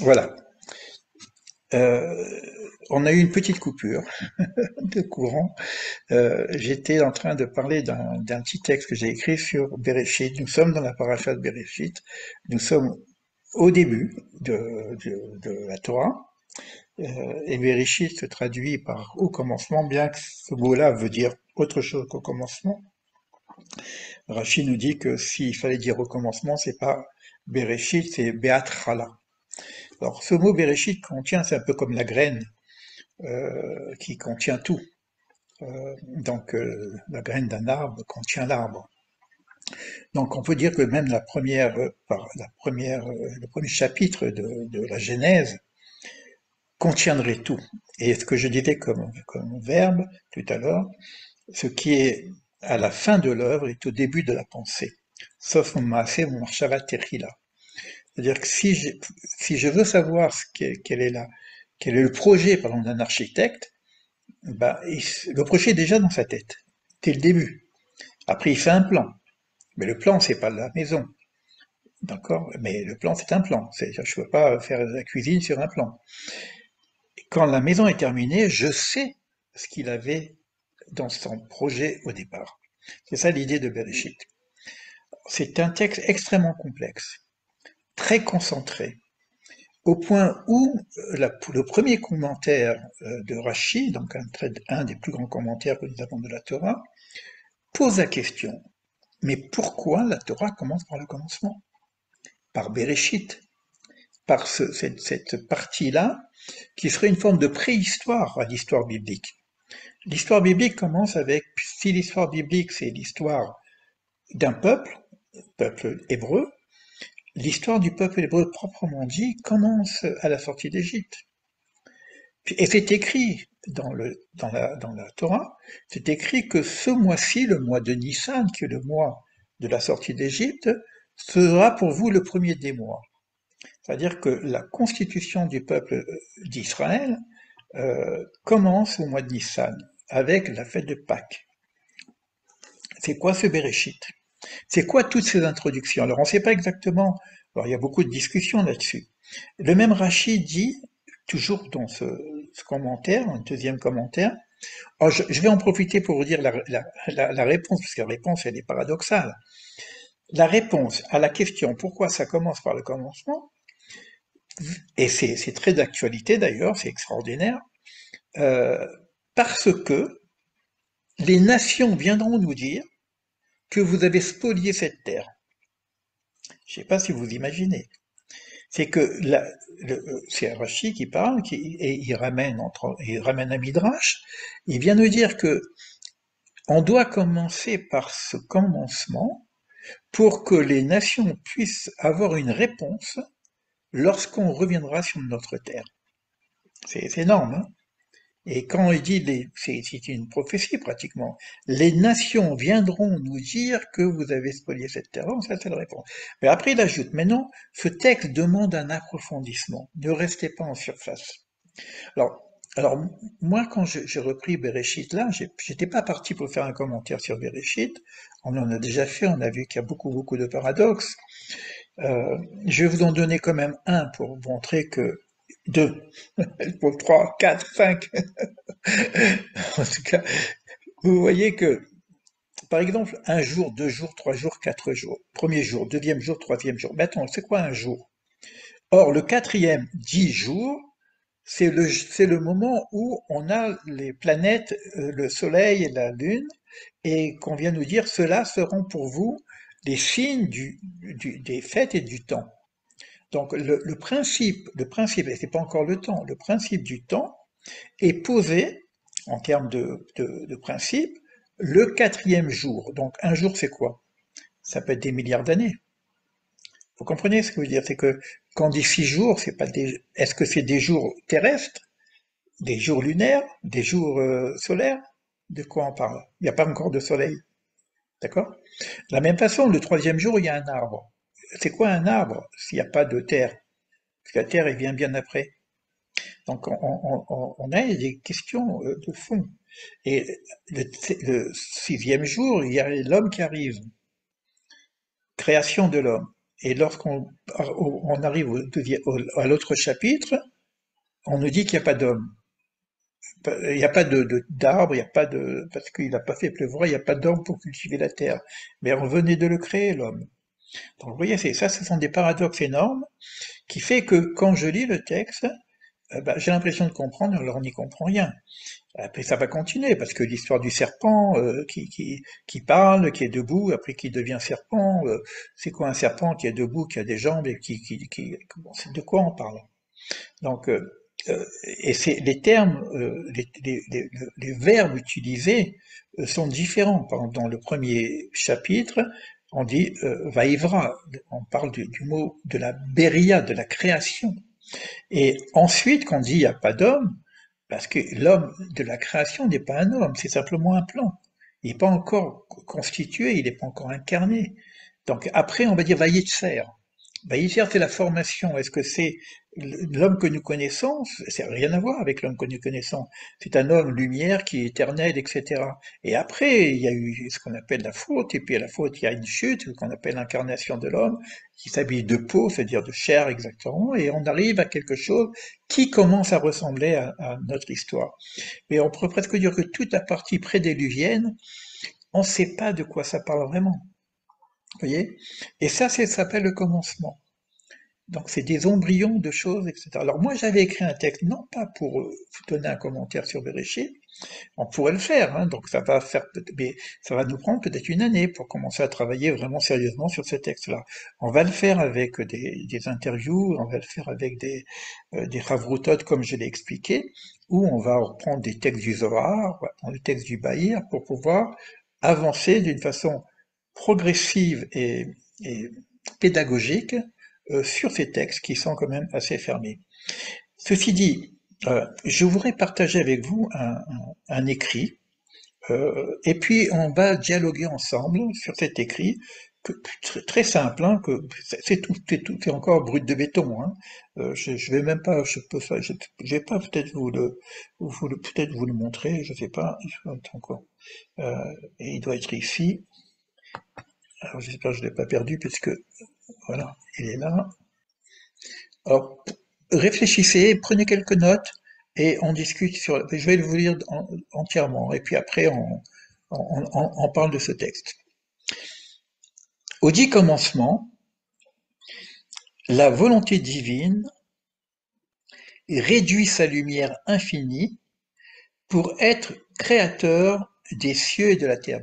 Voilà. Euh, on a eu une petite coupure de courant. Euh, j'étais en train de parler d'un petit texte que j'ai écrit sur Bereshit. Nous sommes dans la paracha de Bereshit. Nous sommes au début de, la Torah. Euh, et Bereshit se traduit par au commencement, bien que ce mot-là veut dire autre chose qu'au commencement. Rachid nous dit que s'il fallait dire au commencement, c'est pas Bereshit, c'est Beatrala. Alors ce mot Bereshit contient, c'est un peu comme la graine euh, qui contient tout. Euh, donc euh, la graine d'un arbre contient l'arbre. Donc on peut dire que même la première, le premier chapitre de, la Genèse contiendrait tout. Et ce que je disais comme, verbe tout à l'heure, ce qui est à la fin de l'œuvre est au début de la pensée. Sauf mon maasé, mon là. C'est-à-dire que si je, veux savoir quel est le projet, d'un architecte, bah, le projet est déjà dans sa tête, dès le début. Après, il fait un plan. Mais le plan, c'est pas la maison. D'accord? Mais le plan, c'est un plan. Je ne peux pas faire la cuisine sur un plan. Quand la maison est terminée, je sais ce qu'il avait dans son projet au départ. C'est ça l'idée de Bereshit. C'est un texte extrêmement complexe, très concentré, au point où euh, le premier commentaire euh, de Rashi, donc un, des plus grands commentaires que nous avons de la Torah, pose la question, mais pourquoi la Torah commence par le commencement? Par Bereshit, par cette, cette partie-là, qui serait une forme de préhistoire à l'histoire biblique. L'histoire biblique commence avec, si l'histoire biblique c'est l'histoire d'un peuple, peuple hébreu, l'histoire du peuple hébreu proprement dit commence à la sortie d'Égypte. Et c'est écrit dans, la, Torah, c'est écrit que ce mois-ci, le mois de Nissan, qui est le mois de la sortie d'Égypte, sera pour vous le premier des mois. C'est-à-dire que la constitution du peuple d'Israël euh, commence au mois de Nissan avec la fête de Pâques. C'est quoi ce Bereshit? C'est quoi toutes ces introductions? Alors on ne sait pas exactement, il y a beaucoup de discussions là-dessus. Le même Rachid dit, toujours dans ce, commentaire, un deuxième commentaire, je, vais en profiter pour vous dire la, la réponse, parce que la réponse elle est paradoxale. La réponse à la question pourquoi ça commence par le commencement, et c'est très d'actualité d'ailleurs, c'est extraordinaire, euh, parce que les nations viendront nous dire que vous avez spolié cette terre. Je ne sais pas si vous imaginez. C'est que c'est Rashi qui parle, et il ramène, entre, il ramène à Midrash, il vient nous dire que on doit commencer par ce commencement pour que les nations puissent avoir une réponse lorsqu'on reviendra sur notre terre. C'est énorme. Hein et quand il dit, c'est une prophétie pratiquement, les nations viendront nous dire que vous avez spolié cette terre. ça c'est la réponse. Mais après il ajoute, mais non, ce texte demande un approfondissement. Ne restez pas en surface. Alors, alors moi quand j'ai repris Bereshit là, j'étais pas parti pour faire un commentaire sur Bereshit. On en a déjà fait, on a vu qu'il y a beaucoup beaucoup de paradoxes. Euh, je vais vous en donner quand même un pour montrer que deux, pour trois, quatre, cinq. en tout cas, vous voyez que, par exemple, un jour, deux jours, trois jours, quatre jours. Premier jour, deuxième jour, troisième jour. Maintenant, c'est quoi un jour? Or, le quatrième, dix jours, c'est le, moment où on a les planètes, euh, le Soleil et la Lune, et qu'on vient nous dire, ceux-là seront pour vous les signes des fêtes et du temps. Donc le, principe, le principe, et c'est pas encore le temps, le principe du temps est posé en termes de, principe le quatrième jour. Donc un jour c'est quoi? Ça peut être des milliards d'années. Vous comprenez ce que je veux dire? C'est que quand on dit six jours, c'est pas des. Est-ce que c'est des jours terrestres, des jours lunaires, des jours euh, solaires? De quoi on parle? Il n'y a pas encore de soleil. D'accord? De la même façon, le troisième jour, il y a un arbre c'est quoi un arbre s'il n'y a pas de terre? Parce que la terre, elle vient bien après. Donc on, a des questions euh, de fond. Et le, sixième jour, il y a l'homme qui arrive. Création de l'homme. Et lorsqu'on on arrive à l'autre chapitre, on nous dit qu'il n'y a pas d'homme. Il n'y a pas d'arbre, il n'y a pas de parce qu'il n'a pas fait pleuvoir, il n'y a pas d'homme pour cultiver la terre. Mais on venait de le créer l'homme. Donc vous voyez, ça, ce sont des paradoxes énormes qui fait que quand je lis le texte, euh, bah, j'ai l'impression de comprendre, alors on n'y comprend rien. Après, ça va continuer, parce que l'histoire du serpent euh, qui, qui, qui, parle, qui est debout, après qui devient serpent, euh, c'est quoi un serpent qui est debout, qui a des jambes, et de quoi on parle? Donc, et c'est les termes, les, les, verbes utilisés sont différents. Par exemple, dans le premier chapitre, on dit euh, vaivra, on parle du, mot de la beria, de la création. Et ensuite, quand on dit il n'y a pas d'homme, parce que l'homme de la création n'est pas un homme, c'est simplement un plan. Il n'est pas encore constitué, il n'est pas encore incarné. Donc après, on va dire vaïtser. Vaïtser, c'est la formation. Est-ce que c'est l'homme que nous connaissons, c'est rien à voir avec l'homme que nous connaissons. C'est un homme lumière qui est éternel, etc. Et après, il y a eu ce qu'on appelle la faute, et puis à la faute, il y a une chute, ce qu'on appelle l'incarnation de l'homme, qui s'habille de peau, c'est-à-dire de chair exactement, et on arrive à quelque chose qui commence à ressembler à, notre histoire. Mais on pourrait presque dire que toute la partie prédéluvienne, on ne sait pas de quoi ça parle vraiment. Voyez? Et ça, ça s'appelle le commencement. Donc c'est des embryons de choses, etc. Alors moi j'avais écrit un texte, non pas pour euh, vous donner un commentaire sur Bereshit, on pourrait le faire, hein, donc ça va faire, mais ça va nous prendre peut-être une année pour commencer à travailler vraiment sérieusement sur ce texte-là. On va le faire avec des, interviews, on va le faire avec des, euh, comme je l'ai expliqué, où on va reprendre des textes du Zohar, des textes du Bahir, pour pouvoir avancer d'une façon progressive et, et pédagogique euh, sur ces textes qui sont quand même assez fermés. Ceci dit, euh, je voudrais partager avec vous un, écrit, euh, et puis on va dialoguer ensemble sur cet écrit, très, simple, hein, que c'est tout, c'est encore brut de béton. Hein. je, ne vais même pas, je peux, je, vais pas peut-être vous le, vous le peut-être vous le montrer, je sais pas, encore. et il doit être ici. J'espère que je l'ai pas perdu puisque voilà, il est là. Alors, réfléchissez, prenez quelques notes et on discute sur. Je vais vous lire entièrement et puis après on, on, parle de ce texte. Au dit commencement, la volonté divine réduit sa lumière infinie pour être créateur des cieux et de la terre.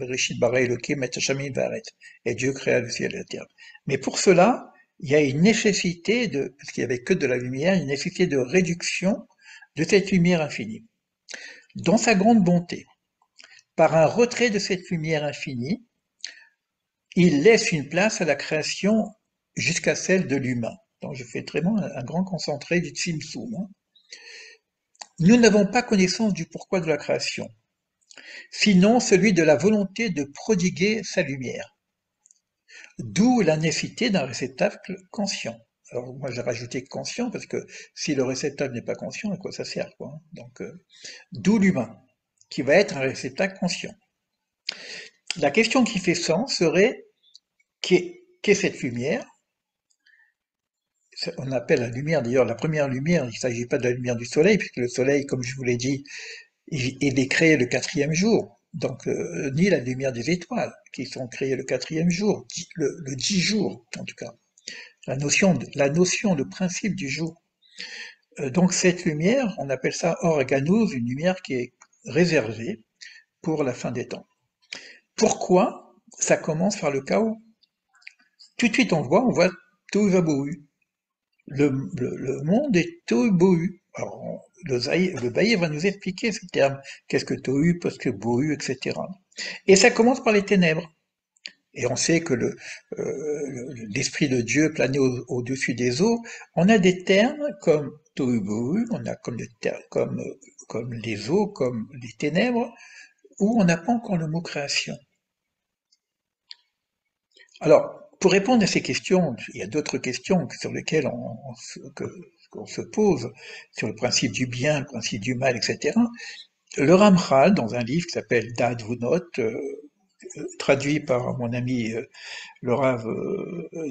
Et Dieu créa le ciel et la terre. Mais pour cela, il y a une nécessité de, parce qu'il n'y avait que de la lumière, une nécessité de réduction de cette lumière infinie. Dans sa grande bonté, par un retrait de cette lumière infinie, il laisse une place à la création jusqu'à celle de l'humain. Donc je fais vraiment un grand concentré du Tsimsum. Hein. Nous n'avons pas connaissance du pourquoi de la création, sinon celui de la volonté de prodiguer sa lumière. D'où la nécessité d'un réceptacle conscient. Alors moi j'ai rajouté conscient parce que si le réceptacle n'est pas conscient, à quoi ça sert quoi hein Donc euh, d'où l'humain, qui va être un réceptacle conscient. La question qui fait sens serait qu'est cette lumière? On appelle la lumière d'ailleurs la première lumière, il ne s'agit pas de la lumière du soleil, puisque le soleil, comme je vous l'ai dit, il est créé le quatrième jour donc euh, ni la lumière des étoiles, qui sont créées le quatrième jour, le, dix jours en tout cas. La notion, la notion, le principe du jour. Euh, donc cette lumière, on appelle ça organose, une lumière qui est réservée pour la fin des temps. Pourquoi ça commence par le chaos? Tout de suite on voit, on voit tout va Le, le, le monde est tout bohu. Alors, le, Bailly va nous expliquer ce terme. Qu'est-ce que Tohu, qu'est-ce que Bohu, etc. Et ça commence par les ténèbres. Et on sait que euh, l'esprit de Dieu planait au-dessus des eaux. On a des termes comme Tohu Bohu, on a comme, comme, comme les eaux, comme les ténèbres, où on n'a pas encore le mot création. Alors, pour répondre à ces questions, il y a d'autres questions sur lesquelles on, se pose sur le principe du bien, le principe du mal, etc. Le Ramchal, dans un livre qui s'appelle Dad Vunot, euh, traduit par mon ami le Rav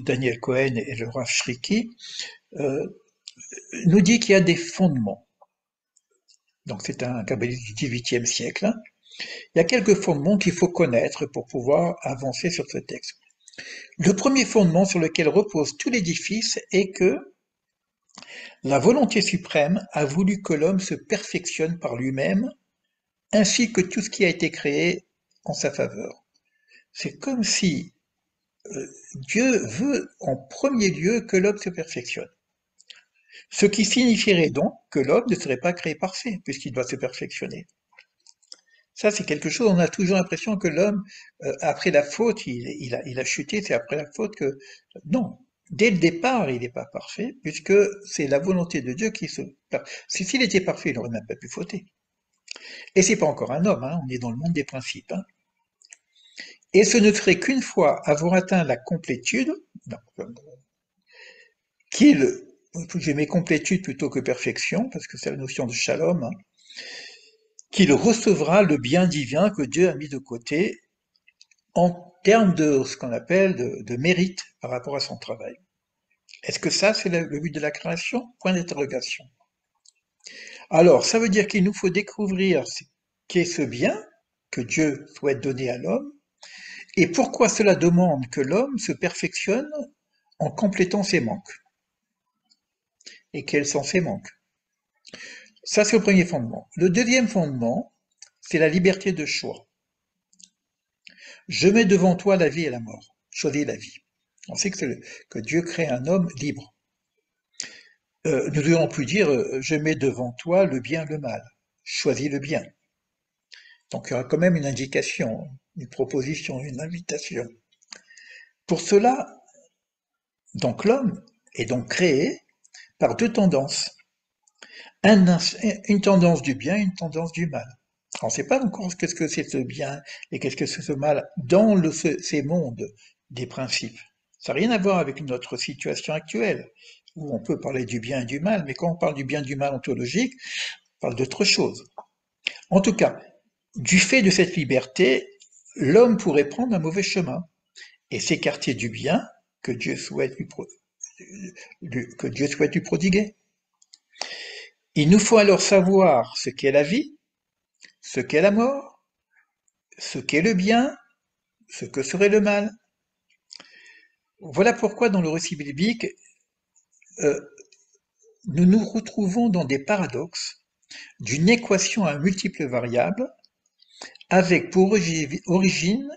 Daniel Cohen et le Rav Shriki, nous dit qu'il y a des fondements. Donc c'est un kabbaliste du XVIIIe siècle. Hein. Il y a quelques fondements qu'il faut connaître pour pouvoir avancer sur ce texte. Le premier fondement sur lequel repose tout l'édifice est que la volonté suprême a voulu que l'homme se perfectionne par lui-même, ainsi que tout ce qui a été créé en sa faveur. C'est comme si euh, Dieu veut en premier lieu que l'homme se perfectionne. Ce qui signifierait donc que l'homme ne serait pas créé parfait, puisqu'il doit se perfectionner. Ça, c'est quelque chose, on a toujours l'impression que l'homme, euh, après la faute, il, a, chuté, c'est après la faute que... Non, dès le départ, il n'est pas parfait, puisque c'est la volonté de Dieu qui se... Si s'il était parfait, il n'aurait même pas pu fauter. Et c'est pas encore un homme, hein, on est dans le monde des principes. Hein. Et ce ne serait qu'une fois avoir atteint la complétude, qu'il j'aimais complétude plutôt que perfection, parce que c'est la notion de shalom, hein, qu'il recevra le bien divin que Dieu a mis de côté en termes de ce qu'on appelle de, mérite par rapport à son travail. Est-ce que ça, c'est le but de la création? Point d'interrogation. Alors, ça veut dire qu'il nous faut découvrir ce qu'est ce bien que Dieu souhaite donner à l'homme, et pourquoi cela demande que l'homme se perfectionne en complétant ses manques et quels sont ses manques? Ça, c'est le premier fondement. Le deuxième fondement, c'est la liberté de choix. Je mets devant toi la vie et la mort. Choisis la vie. On sait que, Dieu crée un homme libre. Euh, nous devons plus dire euh, je mets devant toi le bien et le mal. Choisis le bien. Donc il y aura quand même une indication, une proposition, une invitation. Pour cela, donc l'homme est donc créé par deux tendances. Une tendance du bien et une tendance du mal. On ne sait pas encore qu'est-ce que c'est ce bien et qu'est-ce que c'est ce mal dans ces mondes des principes. Ça n'a rien à voir avec notre situation actuelle, où on peut parler du bien et du mal, mais quand on parle du bien et du mal ontologique, on parle d'autre chose. En tout cas, du fait de cette liberté, l'homme pourrait prendre un mauvais chemin et s'écarter du bien souhaite lui, que Dieu souhaite lui prodiguer. Il nous faut alors savoir ce qu'est la vie, ce qu'est la mort, ce qu'est le bien, ce que serait le mal. Voilà pourquoi dans le récit biblique, euh, nous nous retrouvons dans des paradoxes d'une équation à multiples variables, avec pour origine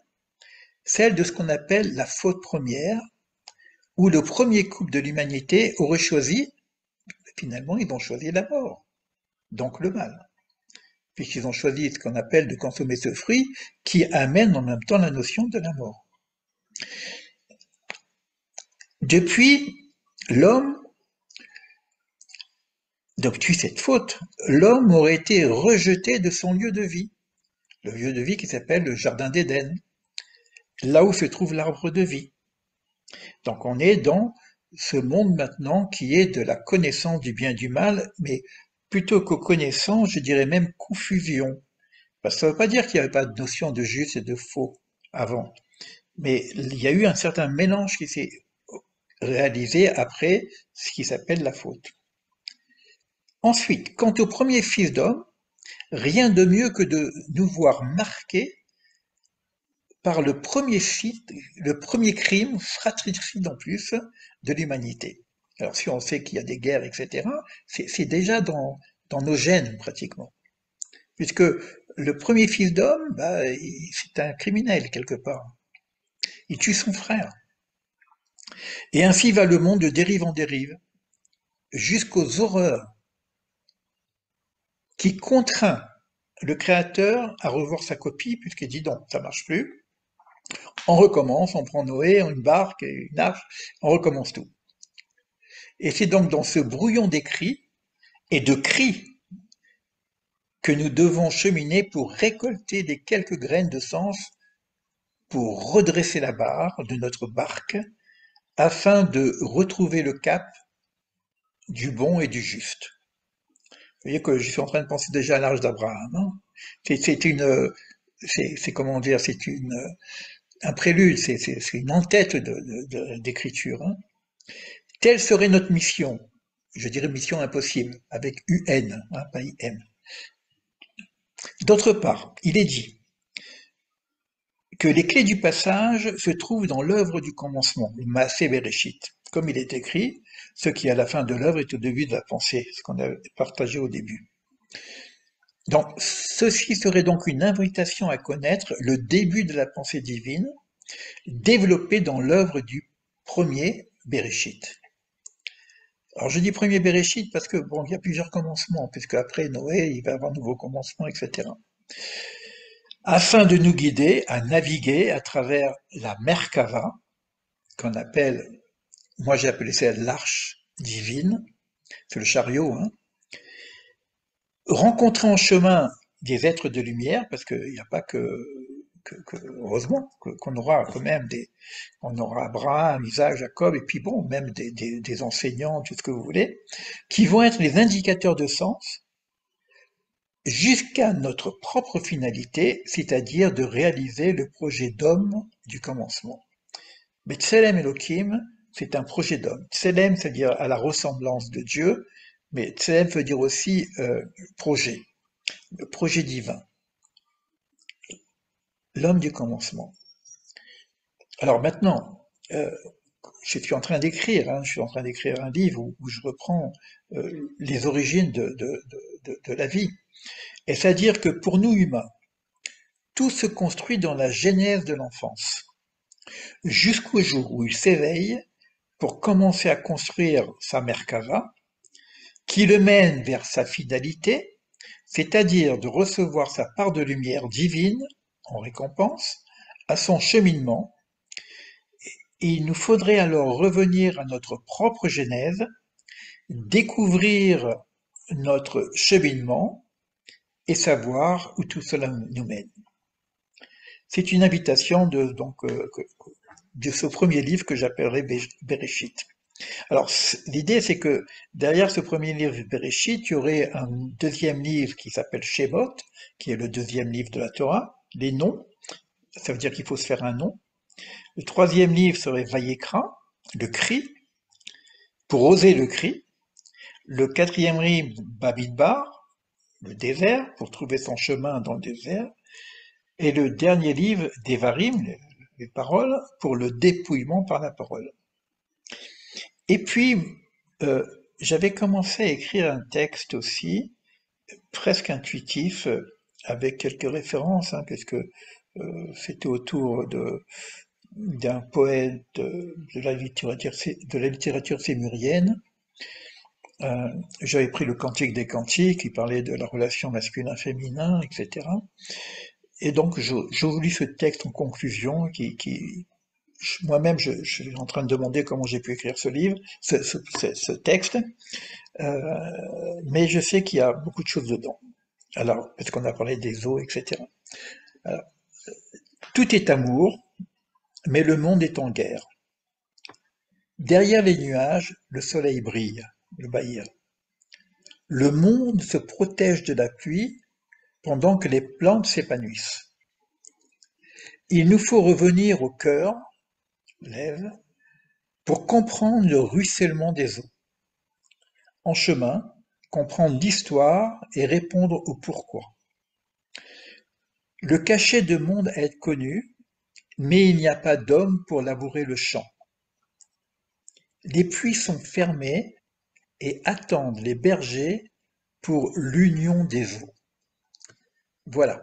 celle de ce qu'on appelle la faute première, où le premier couple de l'humanité aurait choisi, finalement ils ont choisi la mort, donc le mal, puisqu'ils ont choisi ce qu'on appelle de consommer ce fruit qui amène en même temps la notion de la mort. Depuis, l'homme, depuis cette faute, l'homme aurait été rejeté de son lieu de vie, le lieu de vie qui s'appelle le Jardin d'Éden, là où se trouve l'arbre de vie. Donc on est dans ce monde maintenant qui est de la connaissance du bien et du mal, mais plutôt que connaissance, je dirais même confusion. Parce que ça ne veut pas dire qu'il n'y avait pas de notion de juste et de faux avant, mais il y a eu un certain mélange qui s'est réalisé après ce qui s'appelle la faute. Ensuite, quant au premier fils d'homme, rien de mieux que de nous voir marqués par le premier crime fratricide en plus de l'humanité. Alors si on sait qu'il y a des guerres, etc., c'est déjà dans, dans nos gènes pratiquement. Puisque le premier fils d'homme, bah, c'est un criminel quelque part. Il tue son frère. Et ainsi va le monde de dérive en dérive, jusqu'aux horreurs qui contraint le créateur à revoir sa copie, puisqu'il dit non, ça marche plus, on recommence, on prend Noé, une barque et une arche, on recommence tout. Et c'est donc dans ce brouillon d'écrits et de cris que nous devons cheminer pour récolter des quelques graines de sens pour redresser la barre de notre barque afin de retrouver le cap du bon et du juste. Vous voyez que je suis en train de penser déjà à l'âge d'Abraham. Hein. c'est une, c'est comment dire, c'est un prélude, c'est une en-tête d'écriture. Hein. Telle serait notre mission, je dirais mission impossible, avec UN, hein, pas IM. D'autre part, il est dit que les clés du passage se trouvent dans l'œuvre du commencement, le. Comme il est écrit, ce qui à la fin de l'œuvre est au début de la pensée, ce qu'on a partagé au début. Donc, ceci serait donc une invitation à connaître le début de la pensée divine, développée dans l'œuvre du premier Bereshit. Alors je dis premier Bereshit parce que bon, il y a plusieurs commencements, puisque après Noé, il va y avoir un nouveau commencement, etc. Afin de nous guider à naviguer à travers la Merkava, qu'on appelle, moi j'ai appelé ça l'arche divine, c'est le chariot, hein, rencontrer en chemin des êtres de lumière, parce qu'il n'y a pas que, heureusement, qu'on aura quand même des, on aura Abraham, Isaac, Jacob, et puis bon, même des, des, enseignants, tout ce que vous voulez, qui vont être les indicateurs de sens jusqu'à notre propre finalité, c'est-à-dire de réaliser le projet d'homme du commencement. Mais Tselem Elohim, c'est un projet d'homme. Tselem, c'est-à-dire à la ressemblance de Dieu, mais Tselem veut dire aussi euh, projet, le projet divin. L'homme du commencement. Alors maintenant, euh, je suis en train d'écrire, hein, je suis en train d'écrire un livre où, je reprends euh, les origines de, de la vie. Et c'est-à-dire que pour nous humains, tout se construit dans la genèse de l'enfance, jusqu'au jour où il s'éveille pour commencer à construire sa Merkava, qui le mène vers sa finalité, c'est-à-dire de recevoir sa part de lumière divine en récompense à son cheminement. Il nous faudrait alors revenir à notre propre genèse, découvrir notre cheminement et savoir où tout cela nous mène. C'est une invitation de, euh, ce premier livre que j'appellerai Bereshit. Alors, l'idée, c'est que derrière ce premier livre Bereshit, il y aurait un deuxième livre qui s'appelle Shemot, qui est le deuxième livre de la Torah, les noms, ça veut dire qu'il faut se faire un nom. Le troisième livre serait Vayekra, le cri, pour oser le cri. Le quatrième livre, Babidbar, le désert, pour trouver son chemin dans le désert. Et le dernier livre, Devarim, les paroles, pour le dépouillement par la parole. Et puis, euh, j'avais commencé à écrire un texte aussi, presque intuitif, euh, avec quelques références, hein, puisque euh, c'était autour de d'un poète de, la littérature, sémurienne. J'avais pris le Cantique des Cantiques, qui parlait de la relation masculin-féminin, etc. Et donc, j'ai voulu ce texte en conclusion qui, moi-même, je, suis en train de demander comment j'ai pu écrire ce livre, ce, texte, euh, mais je sais qu'il y a beaucoup de choses dedans. Alors, parce qu'on a parlé des eaux, etc. tout est amour, mais le monde est en guerre. Derrière les nuages, le soleil brille, le bahir. Le monde se protège de la pluie pendant que les plantes s'épanouissent. Il nous faut revenir au cœur pour comprendre le ruissellement des eaux. En chemin, comprendre l'histoire et répondre au pourquoi. Le cachet de monde est connu, mais il n'y a pas d'homme pour labourer le champ. Les puits sont fermés et attendent les bergers pour l'union des eaux. Voilà.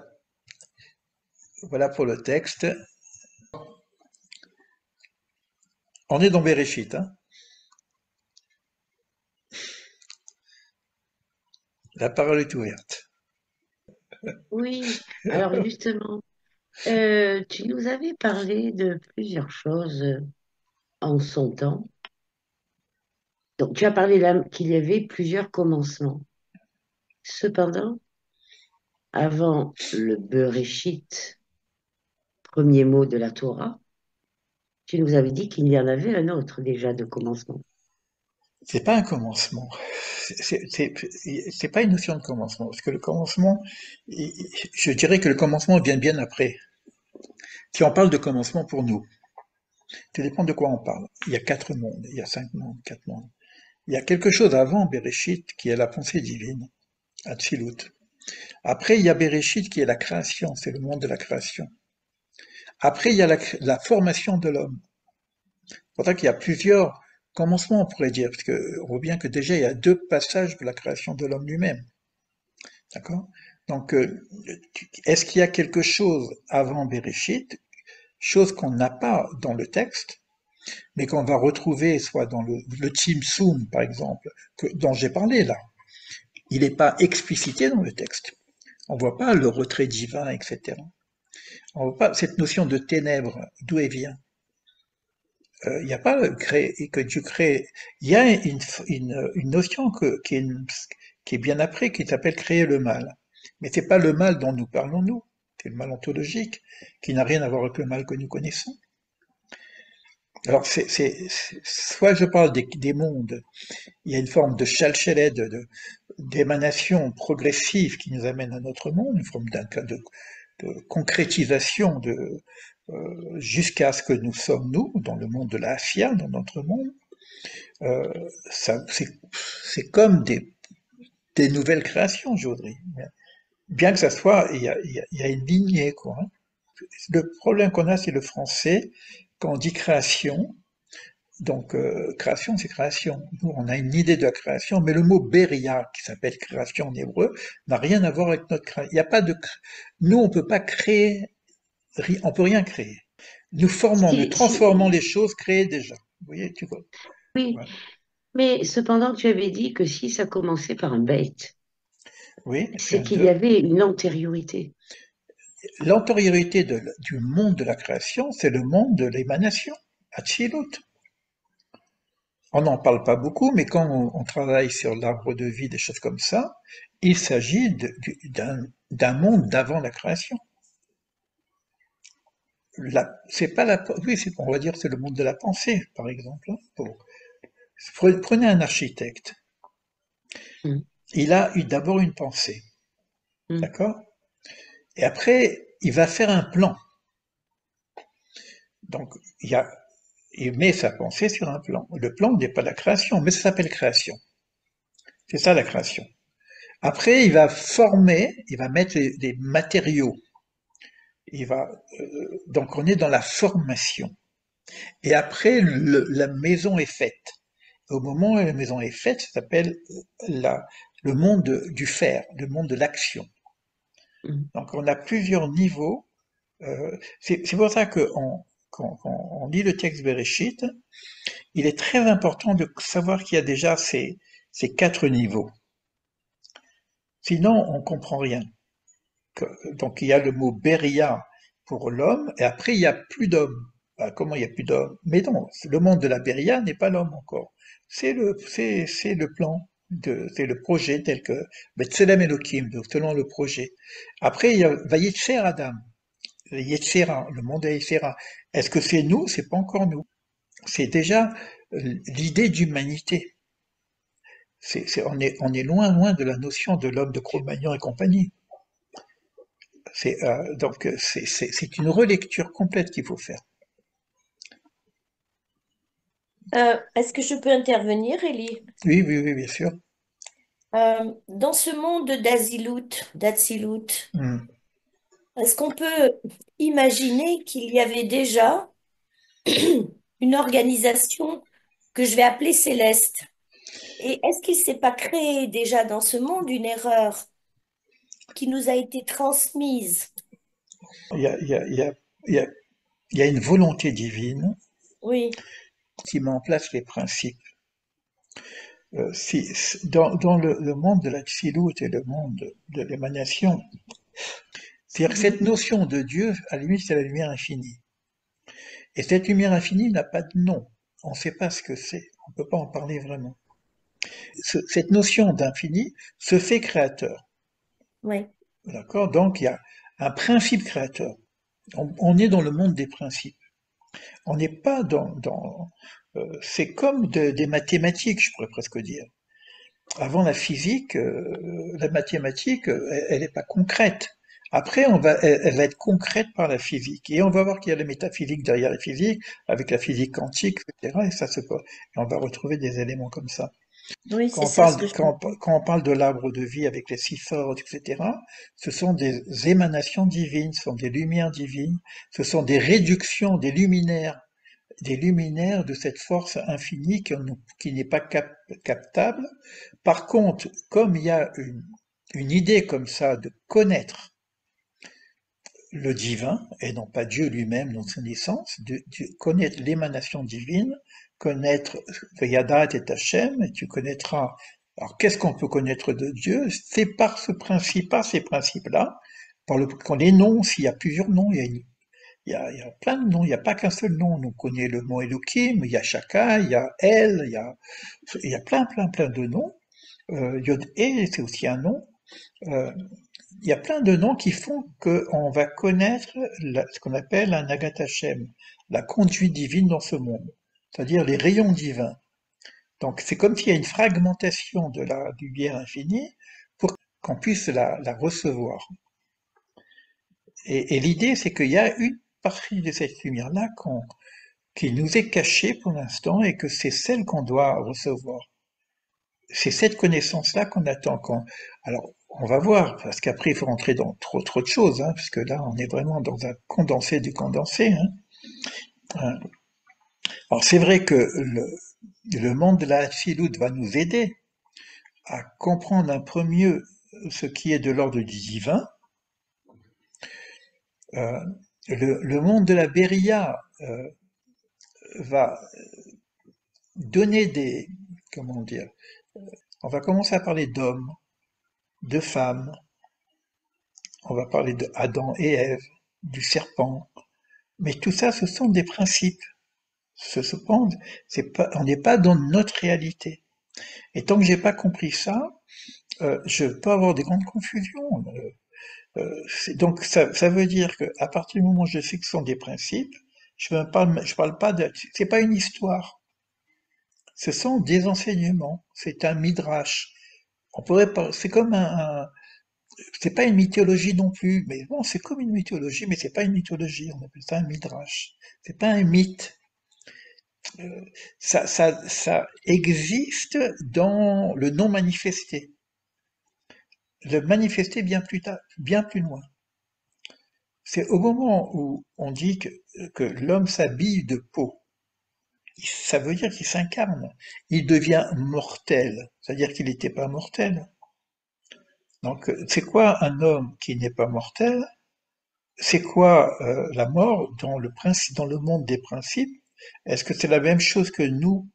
Voilà pour le texte. On est dans Bereshit. Hein La parole est ouverte. Oui, alors justement, euh, tu nous avais parlé de plusieurs choses en son temps. Donc, tu as parlé qu'il y avait plusieurs commencements. Cependant, avant le Bereshit, premier mot de la Torah, tu nous avais dit qu'il y en avait un autre déjà de commencement. C'est pas un commencement. C'est pas une notion de commencement. Parce que le commencement, je dirais que le commencement vient bien après. Si on parle de commencement pour nous, ça dépend de quoi on parle. Il y a quatre mondes, il y a cinq mondes, quatre mondes. Il y a quelque chose avant Bereshit qui est la pensée divine, Atzilut. Après, il y a Bereshit qui est la création, c'est le monde de la création. Après, il y a la, formation de l'homme. C'est pour qu'il y a plusieurs commencements, on pourrait dire, parce qu'on voit bien que déjà, il y a deux passages de la création de l'homme lui-même. D'accord? Donc, euh, est-ce qu'il y a quelque chose avant Bereshit, chose qu'on n'a pas dans le texte, mais qu'on va retrouver soit dans le, le Soum, par exemple, dont j'ai parlé là? Il n'est pas explicité dans le texte. On ne voit pas le retrait divin, etc. Cette notion de ténèbres, d'où elle vient? Euh, il n'y a pas que Dieu crée. Il y a une, notion qui, est bien après, qui s'appelle créer le mal. Mais c'est pas le mal dont nous parlons nous. C'est le mal ontologique, qui n'a rien à voir avec le mal que nous connaissons. Alors, c'est, soit je parle des, mondes, il y a une forme de chalchelet, d'émanation progressive qui nous amène à notre monde, une forme de, de concrétisation de, euh, jusqu'à ce que nous sommes nous, dans le monde de la Afia, dans notre monde. Euh, c'est, comme des, des nouvelles créations, aujourd'hui. Bien que ça soit, il y a, y a, une lignée, quoi. Hein. Le problème qu'on a, c'est le français quand on dit création, donc euh, création, c'est création. Nous, on a une idée de la création, mais le mot beria, qui s'appelle création en hébreu, n'a rien à voir avec notre création. Il n'y a pas de. Nous, on peut pas créer. On peut rien créer. Nous formons, nous transformons les choses créées déjà. Vous voyez, tu vois. Oui. Mais cependant, tu avais dit que si ça commençait par un bête, oui, c'est qu'il y avait une antériorité l'antériorité du monde de la création, c'est le monde de l'émanation, Atzilut. On n'en parle pas beaucoup, mais quand on, travaille sur l'arbre de vie, des choses comme ça, il s'agit d'un monde d'avant la création. C'est pas la, oui, on va dire c'est le monde de la pensée, par exemple. Hein, prenez un architecte. Mm. Il a eu d'abord une pensée. Mm. D'accord? Et après, il va faire un plan. Donc, il, y a, il met sa pensée sur un plan. Le plan n'est pas la création, mais ça s'appelle création. C'est ça la création. Après, il va former, il va mettre des matériaux. Il va, euh, donc on est dans la formation. Et après, la maison est faite. Au moment où la maison est faite, ça s'appelle le monde du faire, le monde de l'action. Mm. Donc on a plusieurs niveaux. Euh, c'est pour ça que quand, on lit le texte Bereshit, il est très important de savoir qu'il y a déjà ces, quatre niveaux. Sinon, on comprend rien. Donc il y a le mot Beria pour l'homme, et après il n'y a plus d'homme. Bah, comment il n'y a plus d'homme Mais non, le monde de la Beria n'est pas l'homme encore. C'est le, c'est le plan c'est le projet tel que Betselem Elohim, selon le projet. Après, il y a Vayetcher Adam, Yetzera, le monde de Yetzera. Est-ce que c'est nous? C'est pas encore nous. C'est déjà euh, l'idée d'humanité. C'est, on, est, on est loin, loin de la notion de l'homme de Cro-Magnon et compagnie. C'est, euh, donc, c'est, c'est une relecture complète qu'il faut faire. Euh, est-ce que je peux intervenir, Elie? Oui, oui, oui, bien sûr. Euh, dans ce monde d'Azilut, d'Atsilut, hmm. Est-ce qu'on peut imaginer qu'il y avait déjà une organisation que je vais appeler céleste? Et est-ce qu'il ne s'est pas créé déjà dans ce monde une erreur qui nous a été transmise? Il y a, il y a- il y a- il y a- il y a une volonté divine Oui, qui met en place les principes. Euh, si, dans, dans le, le, monde de la et le monde de l'émanation, c'est-à-dire cette notion de Dieu, à la limite, c'est la lumière infinie. Et cette lumière infinie n'a pas de nom. On ne sait pas ce que c'est. On ne peut pas en parler vraiment. Ce, cette notion d'infini se fait créateur. Oui. D'accord? Donc, il y a un principe créateur. On, on est dans le monde des principes. On n'est pas dans... Euh, c'est comme des mathématiques, je pourrais presque dire. Avant la physique, euh, la mathématique, elle n'est pas concrète. Après, on va, elle, va être concrète par la physique. Et on va voir qu'il y a la métaphysique derrière la physique, avec la physique quantique, etc. Et ça se peut. Et on va retrouver des éléments comme ça. Oui, quand, on parle, quand, quand, on parle de l'arbre de vie avec les six sortes, etc., ce sont des émanations divines, ce sont des lumières divines, ce sont des réductions, des luminaires, des luminaires de cette force infinie qui, qui n'est pas captable. Par contre, comme il y a une, une idée comme ça de connaître le divin, et non pas Dieu lui-même dans sa naissance, de, connaître l'émanation divine, connaître Yadat et Hachem, et tu connaîtras. Alors qu'est-ce qu'on peut connaître de Dieu? C'est par ce principe, par ces principes-là, par le, quand les noms, s'il y a plusieurs noms, il y a, il, y a, il y a, plein de noms, il n'y a pas qu'un seul nom. On connaît le mot Elohim, il y a Shaka, il y a El, il y a, il y a plein, plein, plein de noms. Euh, Yod E, c'est aussi un nom. Euh, il y a plein de noms qui font qu'on va connaître ce qu'on appelle un Agatha la conduite divine dans ce monde, c'est-à-dire les rayons divins. Donc c'est comme s'il y a une fragmentation de la lumière infinie pour qu'on puisse la, recevoir. Et, l'idée, c'est qu'il y a une partie de cette lumière-là qui nous est cachée pour l'instant et que c'est celle qu'on doit recevoir. C'est cette connaissance-là qu'on attend. Quand... Alors, on va voir, parce qu'après, il faut rentrer dans trop, trop de choses, hein, parce là, on est vraiment dans un condensé du condensé. Hein. Hein. Alors, c'est vrai que le, monde de la Chiloute va nous aider à comprendre un peu mieux ce qui est de l'ordre du divin. Euh, le, monde de la Beria euh, va donner des, comment dire, on va commencer à parler d'hommes, de femmes. On va parler de Adam et Ève, du serpent. Mais tout ça, ce sont des principes. Ce, c'est pas, on n'est pas dans notre réalité. Et tant que j'ai pas compris ça, euh, je peux avoir des grandes confusions. Euh, euh, donc ça, veut dire qu'à partir du moment où je sais que ce sont des principes, je ne parle pas de, c'est pas une histoire. Ce sont des enseignements. C'est un midrash on pourrait c'est comme un, c'est pas une mythologie non plus, mais bon, c'est comme une mythologie, mais c'est pas une mythologie, on appelle ça un midrash. C'est pas un mythe. Euh, ça, ça, ça existe dans le non manifesté. Le manifesté bien plus tard, bien plus loin. C'est au moment où on dit que l'homme s'habille de peau ça veut dire qu'il s'incarne. Il devient mortel, c'est-à-dire qu'il n'était pas mortel. Donc, c'est quoi un homme qui n'est pas mortel? C'est quoi euh, la mort dans le, principe, dans le monde des principes? Est-ce que c'est la même chose que nous,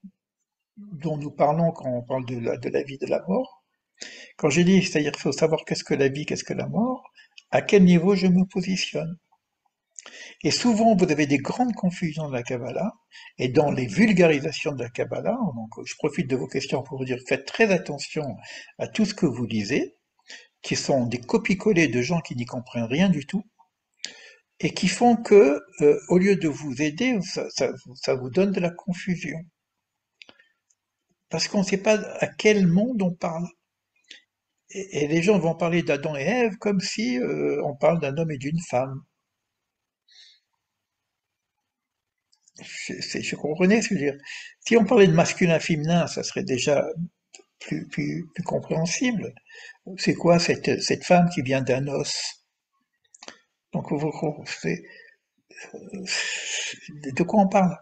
dont nous parlons quand on parle de la, de la vie, de la mort? Quand j'ai dit, c'est-à-dire qu'il faut savoir qu'est-ce que la vie, qu'est-ce que la mort, à quel niveau je me positionne? Et souvent, vous avez des grandes confusions de la Kabbalah, et dans les vulgarisations de la Kabbalah, donc je profite de vos questions pour vous dire, faites très attention à tout ce que vous lisez, qui sont des copies-collées de gens qui n'y comprennent rien du tout, et qui font que, euh, au lieu de vous aider, ça, vous donne de la confusion. Parce qu'on ne sait pas à quel monde on parle. Et, les gens vont parler d'Adam et Ève comme si euh, on parle d'un homme et d'une femme. Je comprenais ce que je veux dire. Si on parlait de masculin-féminin, ça serait déjà plus, compréhensible. C'est quoi cette, femme qui vient d'un os? Donc, vous, de quoi on parle?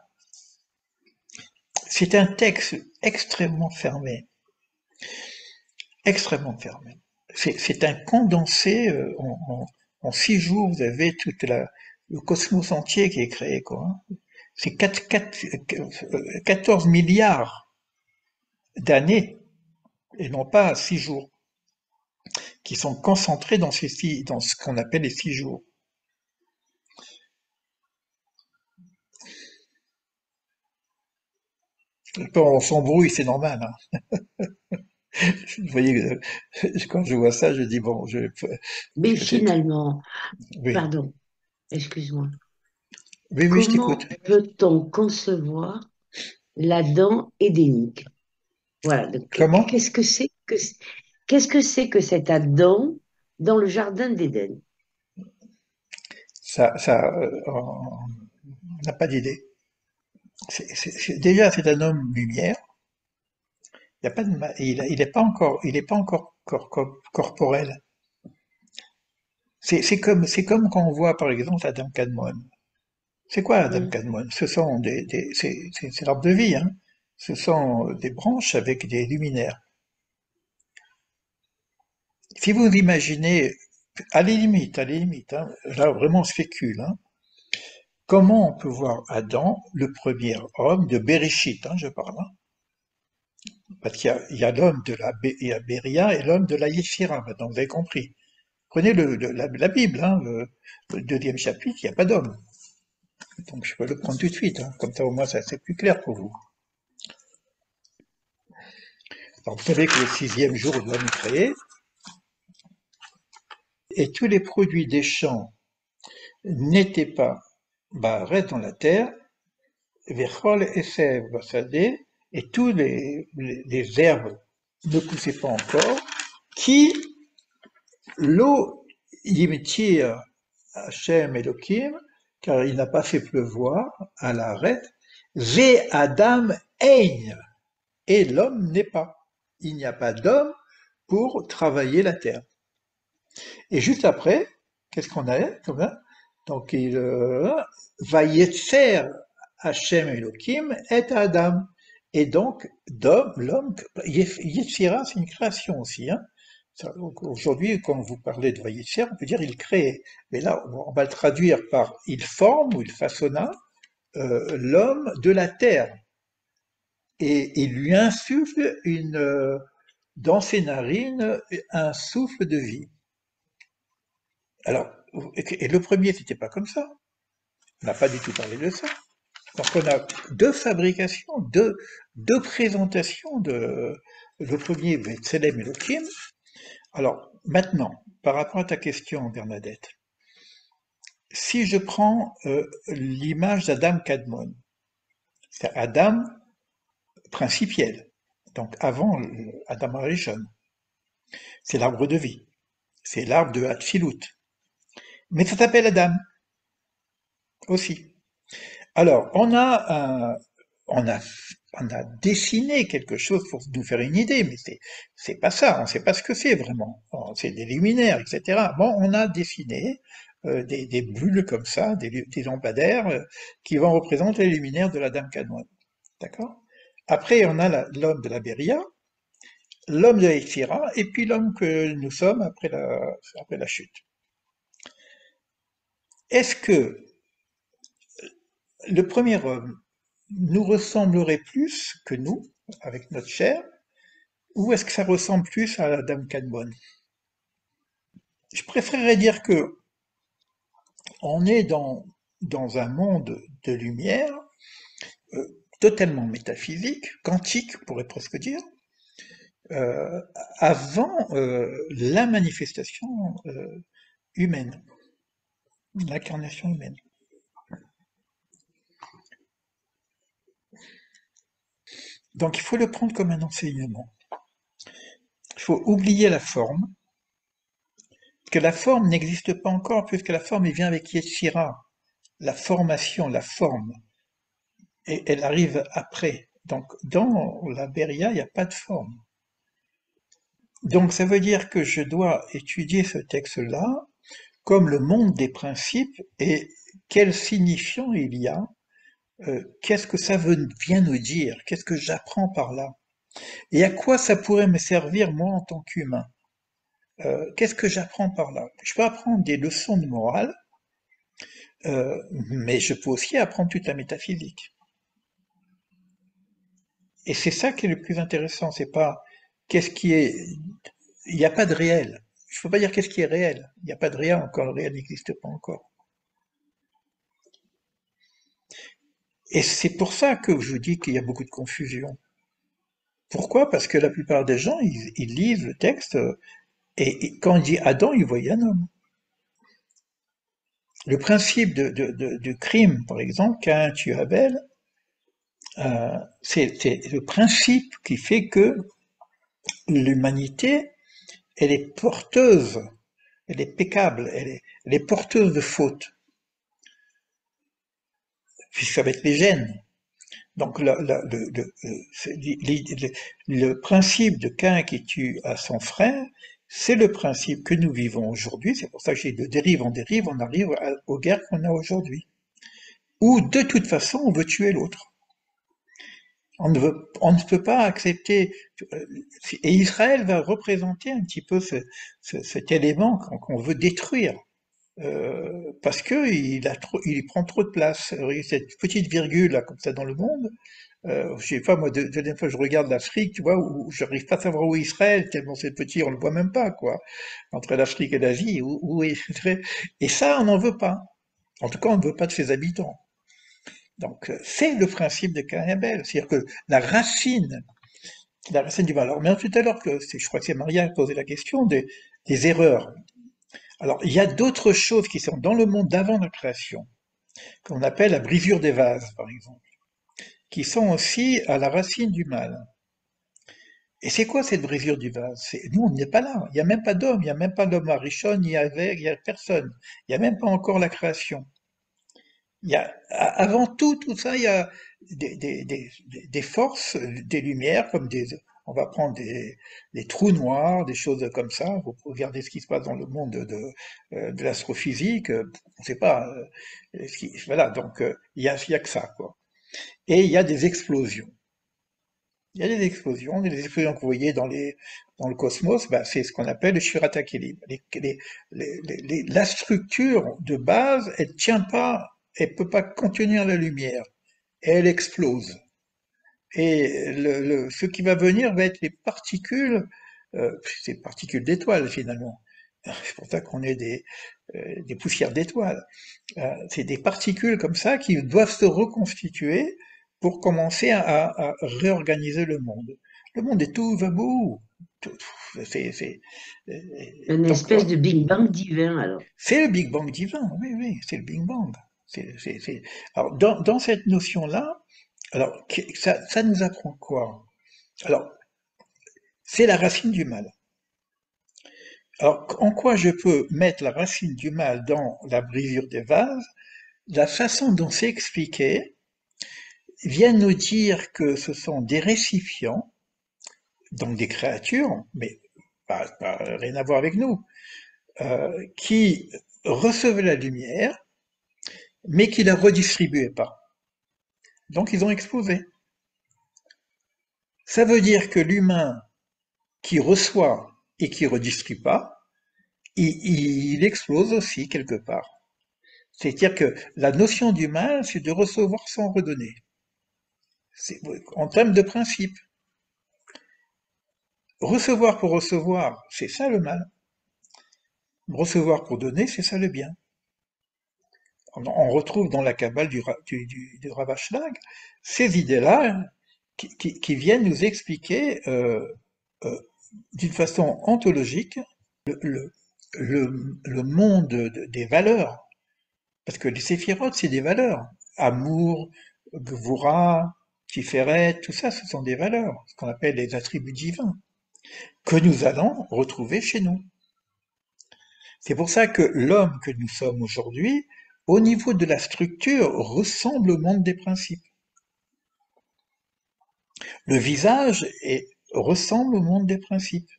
C'est un texte extrêmement fermé. Extrêmement fermé. C'est un condensé euh, en, six jours, vous avez toute la, le cosmos entier qui est créé, quoi. Hein c'est 14 milliards d'années, et non pas six jours, qui sont concentrés dans, ces dans ce qu'on appelle les six jours. On s'embrouille, c'est normal. Hein. Vous voyez, euh, quand je vois ça, je dis bon, je. Mais finalement, pardon, excuse-moi. Comment peut-on concevoir l'Adam édénique Voilà. comment? Qu'est-ce que c'est que qu'est-ce que c'est que cet Adam dans le jardin d'Éden? Ça, ça, euh, on n'a pas d'idée. déjà, c'est un homme lumière. Il n'est pas il, pas encore, il est pas encore corporel. C'est comme, c'est comme quand on voit par exemple Adam Kadmon. C'est quoi Adam Kadmon Ce sont des, c'est l'arbre de vie. Hein. Ce sont des branches avec des luminaires. Si vous imaginez, à la limite, à la limite, hein, là vraiment on spécule, hein, comment on peut voir Adam, le premier homme de Bereshit, hein, je parle, parce qu'il y a, l'homme de la Béria et l'homme de la Yeshira, maintenant vous avez compris. Prenez le, la, Bible, hein, le, deuxième chapitre, il n'y a pas d'homme. Donc je peux le prendre tout de suite, hein, comme ça au moins ça c'est plus clair pour vous. Alors vous savez que le sixième jour, l'homme est créé, et tous les produits des champs n'étaient pas, restent dans la terre, Vechol et et tous les, les herbes ne poussaient pas encore, qui L'eau yimtir Hachem Elohim, car il n'a pas fait pleuvoir à l'arrêt, Ve Adam et l'homme n'est pas. Il n'y a pas d'homme pour travailler la terre. Et juste après, qu'est-ce qu'on a Donc il euh, va yetzer Hachem Elohim et Adam. Et donc, l'homme, Yetzira, c'est une création aussi. Hein Aujourd'hui, quand vous parlez de Vaïtcher, on peut dire il crée. Mais là, on va le traduire par il forme ou il façonna euh, l'homme de la terre. Et il lui insuffle une, euh, dans ses narines un souffle de vie. Alors, et le premier, c'était pas comme ça. On n'a pas du tout parlé de ça. Donc on a deux fabrications, deux, deux présentations de le premier, Betselem et Kim, alors, maintenant, par rapport à ta question, Bernadette, si je prends euh, l'image d'Adam Kadmon, c'est Adam principiel, donc avant Adam Arishon, c'est l'arbre de vie, c'est l'arbre de Hatfilut, mais ça s'appelle Adam aussi. Alors, on a, on a on a dessiné quelque chose pour nous faire une idée, mais c'est c'est pas ça, on sait pas ce que c'est vraiment. C'est des luminaires, etc. Bon, on a dessiné euh, des, des, bulles comme ça, des, des lampadaires euh, qui vont représenter les luminaires de la Dame Canoine. D'accord? Après, on a l'homme de la Beria, l'homme de l'Ephira, et puis l'homme que nous sommes après la, après la chute. Est-ce que le premier homme nous ressemblerait plus que nous, avec notre chair, ou est-ce que ça ressemble plus à la Dame Canbonne Je préférerais dire que on est dans, dans un monde de lumière euh, totalement métaphysique, quantique, pourrait presque dire, euh, avant euh, la manifestation humaine, l'incarnation humaine. Donc il faut le prendre comme un enseignement. Il faut oublier la forme, que la forme n'existe pas encore puisque la forme vient avec Yetzira. La formation, la forme, et elle arrive après. Donc dans la Beria, il n'y a pas de forme. Donc ça veut dire que je dois étudier ce texte-là comme le monde des principes et quel signifiant il y a euh, qu'est-ce que ça veut, vient nous dire? Qu'est-ce que j'apprends par là? Et à quoi ça pourrait me servir, moi, en tant qu'humain? Euh, Qu'est-ce que j'apprends par là? Je peux apprendre des leçons de morale, euh, mais je peux aussi apprendre toute la métaphysique. Et c'est ça qui est le plus intéressant, c'est pas qu'est-ce qui est... Il n'y a pas de réel. Je ne peux pas dire qu'est-ce qui est réel. Il n'y a pas de réel encore, le réel n'existe pas encore. Et c'est pour ça que je vous dis qu'il y a beaucoup de confusion. Pourquoi? Parce que la plupart des gens, ils, lisent le texte et, quand on dit Adam, ils voient un homme. le principe de, crime, par exemple, qu'un tue Abel, euh, c'est le principe qui fait que l'humanité, elle est porteuse, elle est est, elle est porteuse de fautes, puisque ça va être les gènes. Donc le, le, principe de qu'un qui tue à son frère, c'est le principe que nous vivons aujourd'hui. C'est pour ça que j'ai de dérive en dérive, on arrive aux guerres qu'on a aujourd'hui. Où de toute façon, on veut tuer l'autre. On ne, veut, on ne peut pas accepter. Et Israël va représenter un petit peu cet élément qu'on veut détruire. Euh, parce que il, il prend trop de place. Cette petite virgule là, comme ça dans le monde, euh, je sais pas moi, de, dernière fois je regarde l'Afrique, tu vois, où, j'arrive pas à savoir où est Israël tellement c'est petit, on le voit même pas quoi, entre l'Afrique et l'Asie, où, où est et ça on n'en veut pas. En tout cas, on ne veut pas de ses habitants. Donc euh, c'est le principe de Cain c'est-à-dire que la racine, la racine du mal. Alors, mais tout à l'heure je crois que c'est Maria qui posé la question des erreurs. Alors, il y a d'autres choses qui sont dans le monde d'avant la création, qu'on appelle la brisure des vases, par exemple, qui sont aussi à la racine du mal. Et c'est quoi cette brisure du vase? Nous, on n'est pas là. Il n'y a même pas d'homme, il n'y a même pas d'homme à Richon, il n'y a, il a personne. Il n'y a même pas encore la création. Il y a, avant tout, tout ça, il y a des forces, des lumières, comme des, on va prendre des, trous noirs, des choses comme ça. Vous regardez ce qui se passe dans le monde de, euh, l'astrophysique, euh, on ne sait pas. Euh, voilà, donc il y a, a que ça. Et il y a des explosions. Il y a des explosions, des explosions que vous voyez dans, le cosmos, bah, c'est ce qu'on appelle le Shiratakili. la structure de base, elle tient pas, elle peut pas contenir la lumière. Elle explose. Et le, ce qui va venir va être les particules, euh, ces particules d'étoiles finalement. C'est pour ça qu'on est des, euh, des poussières d'étoiles. Euh, c'est des particules comme ça qui doivent se reconstituer pour commencer à, à réorganiser le monde. Le monde est tout va beau. C'est euh, une espèce de Big Bang divin alors. C'est le Big Bang divin, oui, oui, c'est le Big Bang. Alors dans, dans cette notion-là, alors, ça, nous apprend quoi? Alors, c'est la racine du mal. Alors, en quoi je peux mettre la racine du mal dans la brisure des vases? La façon dont c'est expliqué vient nous dire que ce sont des récipients, donc des créatures, mais pas, rien à voir avec nous, euh, qui recevaient la lumière, mais qui la redistribuaient pas. Donc ils ont explosé. Ça veut dire que l'humain qui reçoit et qui redistribue pas, il, explose aussi quelque part. C'est-à-dire que la notion du mal, c'est de recevoir sans redonner. En termes de principe. Recevoir pour recevoir, c'est ça le mal. Recevoir pour donner, c'est ça le bien on retrouve dans la cabale du, Ravashlag ces idées-là qui, viennent nous expliquer euh, euh, d'une façon ontologique le, monde des valeurs. Parce que les séphirotes, c'est des valeurs. Amour, Gvura, Tiferet, tout ça, ce sont des valeurs, ce qu'on appelle les attributs divins, que nous allons retrouver chez nous. C'est pour ça que l'homme que nous sommes aujourd'hui, au niveau de la structure, ressemble au monde des principes. Le visage ressemble au monde des principes.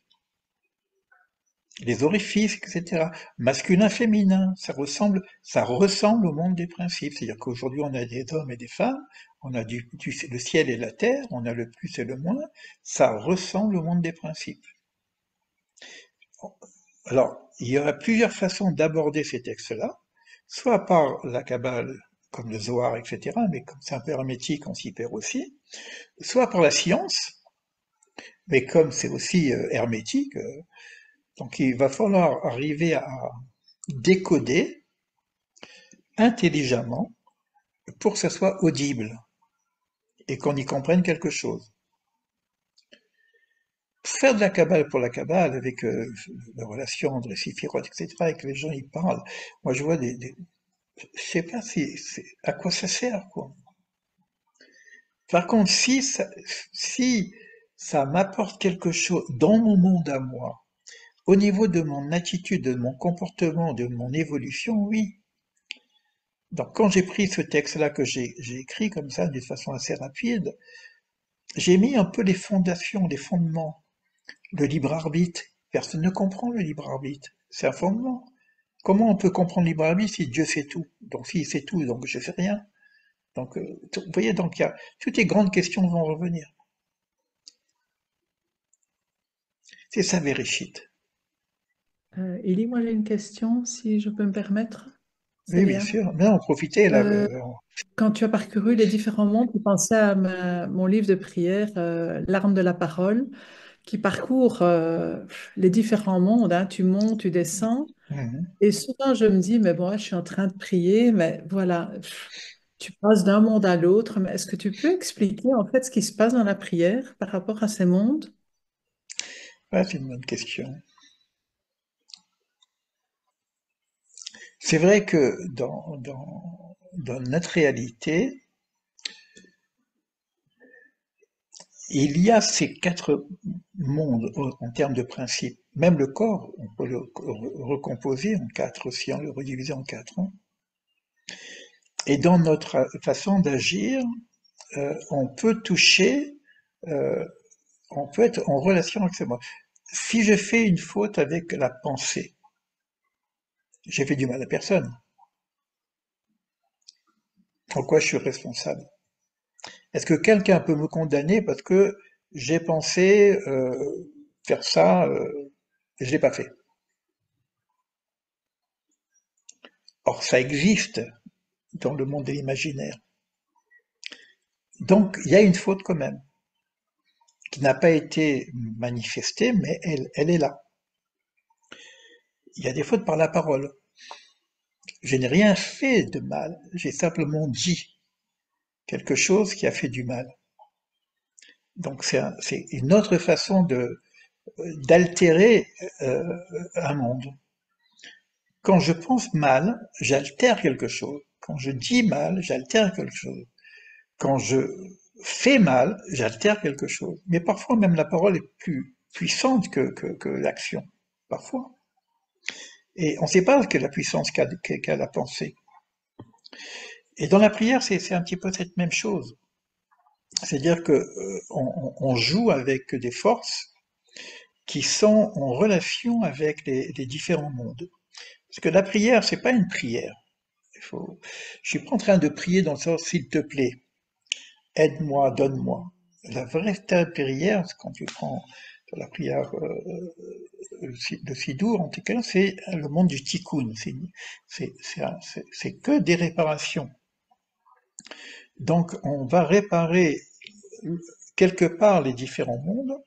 Les orifices, etc. Masculin, féminin, ça ressemble, au monde des principes. C'est-à-dire qu'aujourd'hui, on a des hommes et des femmes, on a le ciel et la terre, on a le plus et le moins, ça ressemble au monde des principes. Alors, il y aura plusieurs façons d'aborder ces textes-là soit par la Kabbale, comme le Zohar, etc., mais comme c'est un peu hermétique, on s'y perd aussi, soit par la science, mais comme c'est aussi euh, hermétique, euh, donc il va falloir arriver à décoder intelligemment pour que ça soit audible et qu'on y comprenne quelque chose faire de la cabale pour la cabale, avec euh, la relation entre les etc., et que les gens y parlent. Moi, je vois des, je sais pas si, à quoi ça sert, quoi. Par contre, si ça, si ça m'apporte quelque chose dans mon monde à moi, au niveau de mon attitude, de mon comportement, de mon évolution, oui. Donc quand j'ai pris ce texte-là que j'ai écrit comme ça, de façon assez rapide, j'ai mis un peu les fondations, les fondements. Le libre arbitre, personne ne comprend le libre arbitre, c'est un fondement. Comment on peut comprendre le libre arbitre si Dieu fait tout? Donc s'il fait tout, donc je fais rien. Donc, euh, vous voyez, donc il y a, toutes les grandes questions vont revenir. C'est ça, Vérichite. Euh, Élie, moi j'ai une question, si je peux me permettre. Oui, bien sûr. Non, profitez là. Euh, euh, quand tu as parcouru les différents mondes, tu pensais à mon livre de prière, L'arme de la parole, qui parcourt les différents mondes. Hein. Tu montes, tu descends. Mhm. Et souvent, je me dis, mais bon, je suis en train de prier, mais voilà, tu passes d'un monde à l'autre. Mais est-ce que tu peux expliquer en fait ce qui se passe dans la prière par rapport à ces mondes? c'est une bonne question. C'est vrai que dans, notre réalité, il y a ces quatre mondes en termes de principe. Même le corps, on peut le recomposer en quatre aussi, on le rediviser en quatre. Hein. Et dans notre façon d'agir, euh, on peut toucher, euh, on peut être en relation avec ce monde. Si je fais une faute avec la pensée, j'ai fait du mal à personne. Pourquoi je suis responsable? Est-ce que quelqu'un peut me condamner parce que j'ai pensé euh, faire ça euh, et je l'ai pas fait? Or, ça existe dans le monde de l'imaginaire. Donc, il y a une faute quand même, qui n'a pas été manifestée, mais elle, elle est là il y a des fautes par la parole. Je n'ai rien fait de mal, j'ai simplement dit quelque chose qui a fait du mal. Donc c'est une autre façon d'altérer euh, un monde. Quand je pense mal, j'altère quelque chose. Quand je dis mal, j'altère quelque chose. Quand je fais mal, j'altère quelque chose. Mais parfois même la parole est plus puissante que, que l'action. Parfois. Et on ne sait pas quelle la puissance qu'a la pensée. Et dans la prière, c'est un petit peu cette même chose. C'est-à-dire que euh, on, joue avec des forces qui sont en relation avec les, différents mondes. Parce que la prière, c'est pas une prière. Il faut, je suis pas en train de prier dans le sens s'il te plaît, aide-moi, donne-moi. La vraie prière, quand tu prends la prière euh, de Sidour, en tout cas, c'est le monde du tikkun. C'est que des réparations. Donc, on va réparer quelque part les différents mondes,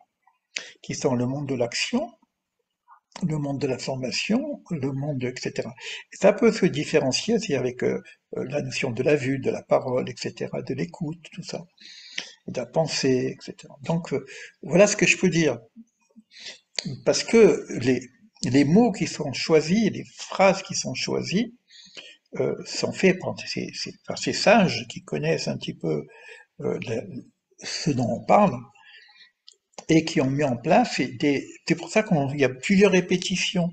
qui sont le monde de l'action, le monde de la formation, le monde, etc. ça peut se différencier aussi avec euh, la notion de la vue, de la parole, etc., de l'écoute, tout ça de la pensée, etc. Donc euh, voilà ce que je peux dire. Parce que les, les mots qui sont choisis, les phrases qui sont choisies, euh, sont faits par ces, sages qui connaissent un petit peu euh, ce dont on parle et qui ont mis en place des. C'est pour ça qu'il y a plusieurs répétitions.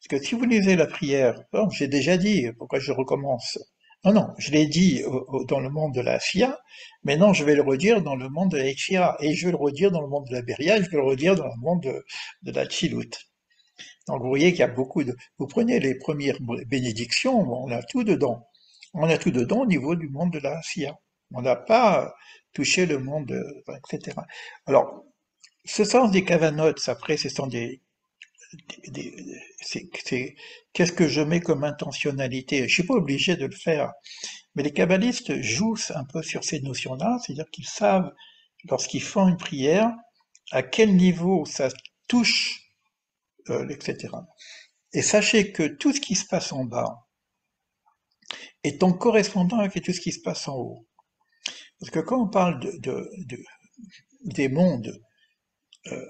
Parce que si vous lisez la prière, j'ai déjà dit, pourquoi je recommence non, non, je l'ai dit dans le monde de la FIA, mais non, je vais le redire dans le monde de la et je vais le redire dans le monde de la Beria, je vais le redire dans le monde de, la Chilut. Donc vous voyez qu'il y a beaucoup de... Vous prenez les premières bénédictions, on a tout dedans. On a tout dedans au niveau du monde de la FIA. On n'a pas touché le monde, etc. Alors, ce sens des cavanotes, après, ce sont des, qu'est-ce que je mets comme intentionnalité? Je suis pas obligé de le faire, mais les kabbalistes jouent un peu sur ces notions-là, c'est-à-dire qu'ils savent lorsqu'ils font une prière à quel niveau ça touche, euh. Et sachez que tout ce qui se passe en bas est en correspondant avec tout ce qui se passe en haut. Parce que quand on parle de, des mondes, euh,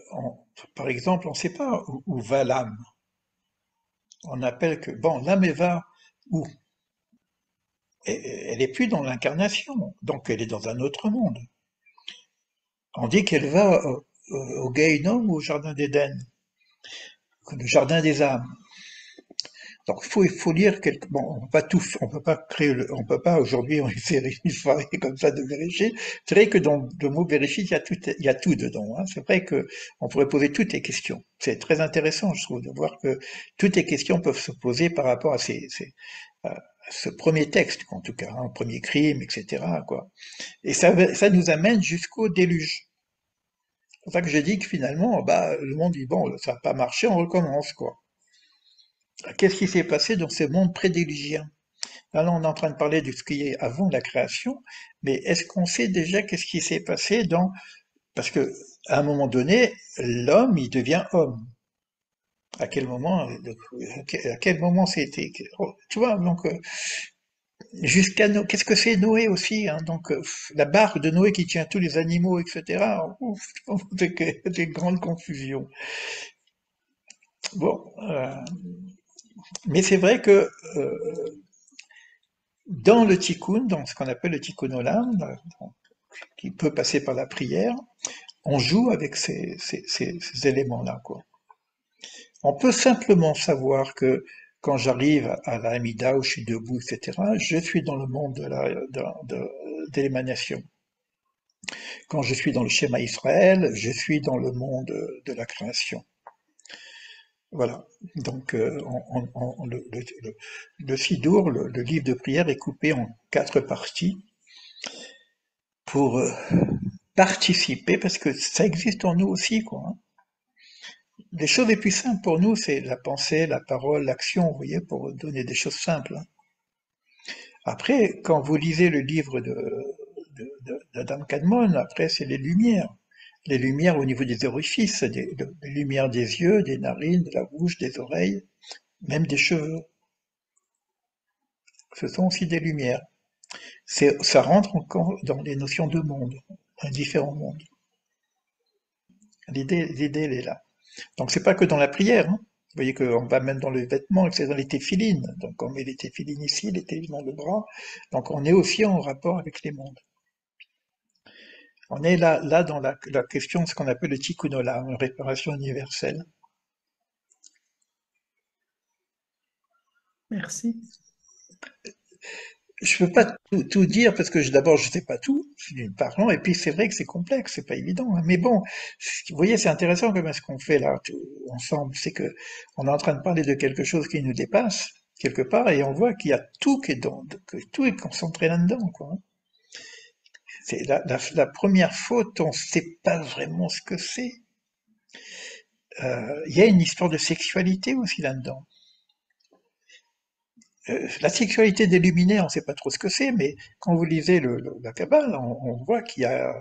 par exemple, on ne sait pas où, va l'âme. On appelle que, bon, l'âme va où? Elle n'est plus dans l'incarnation, donc elle est dans un autre monde. On dit qu'elle va au, au ou au jardin d'Éden, le jardin des âmes. Donc il faut, faut lire quelque. Bon, on peut pas tout, on peut pas créer, le, on peut pas aujourd'hui en faire une soirée comme ça de vérifier. C'est vrai que dans le mot vérifier, il y a tout, il y a tout dedans. Hein. C'est vrai que on pourrait poser toutes les questions. C'est très intéressant, je trouve, de voir que toutes les questions peuvent se poser par rapport à ces, ce premier texte, en tout cas, hein, premier crime, etc. Et ça, ça nous amène jusqu'au déluge. C'est pour ça que je dis que finalement, bah, le monde dit bon, ça n'a pas marché, on recommence, quoi. Qu'est-ce qui s'est passé dans ce monde prédilugien Là, on est en train de parler de ce qui est avant la création, mais est-ce qu'on sait déjà qu'est-ce qui s'est passé dans... Parce que à un moment donné, l'homme, il devient homme. À quel moment, à quel moment c'était Tu vois, donc euh, jusqu'à qu'est-ce que c'est Noé aussi hein, euh, la barque de Noé qui tient tous les animaux, etc. Ouf, c'est une grande confusion. Bon, euh, mais c'est vrai que euh, dans le tikkun, dans ce qu'on appelle le tikkun olam, qui peut passer par la prière, on joue avec ces, éléments-là. On peut simplement savoir que quand j'arrive à la Hamida où je suis debout, etc., je suis dans le monde de l'émanation. Quand je suis dans le schéma Israël, je suis dans le monde de la création. Voilà. Donc, euh, le, le, Sidour, le, livre de prière, est coupé en quatre parties pour euh, participer, parce que ça existe en nous aussi, quoi. Hein. Les choses les plus simples pour nous, c'est la pensée, la parole, l'action, vous voyez, pour donner des choses simples. Après, quand vous lisez le livre de, d'Adam Kadmon, après, c'est les lumières les lumières au niveau des orifices, les lumières des yeux, des narines, de la bouche, des oreilles, même des cheveux. Ce sont aussi des lumières. Ça rentre encore dans les notions de monde, un différent monde. L'idée, elle est là. Donc c'est pas que dans la prière. Hein. Vous voyez qu'on va même dans le vêtement, c'est dans les téphilines. Donc on met les téphilines ici, les téphilines dans le bras. Donc on est aussi en rapport avec les mondes. On est là, là dans la, question de ce qu'on appelle le tikkun une réparation universelle. Merci. Je ne peux pas tout, dire parce que d'abord je ne sais pas tout, et puis c'est vrai que c'est complexe, c'est pas évident. Hein. Mais bon, vous voyez, c'est intéressant comme ce qu'on fait là ensemble, c'est que on est en train de parler de quelque chose qui nous dépasse quelque part, et on voit qu'il y a tout qui est dans, que tout est concentré là-dedans. Hein. La, première faute, on ne sait pas vraiment ce que c'est. Euh, il y a une histoire de sexualité aussi là-dedans. Euh, la sexualité des luminaires, on ne sait pas trop ce que c'est, mais quand vous lisez la Kabbale, on, voit qu'il y a,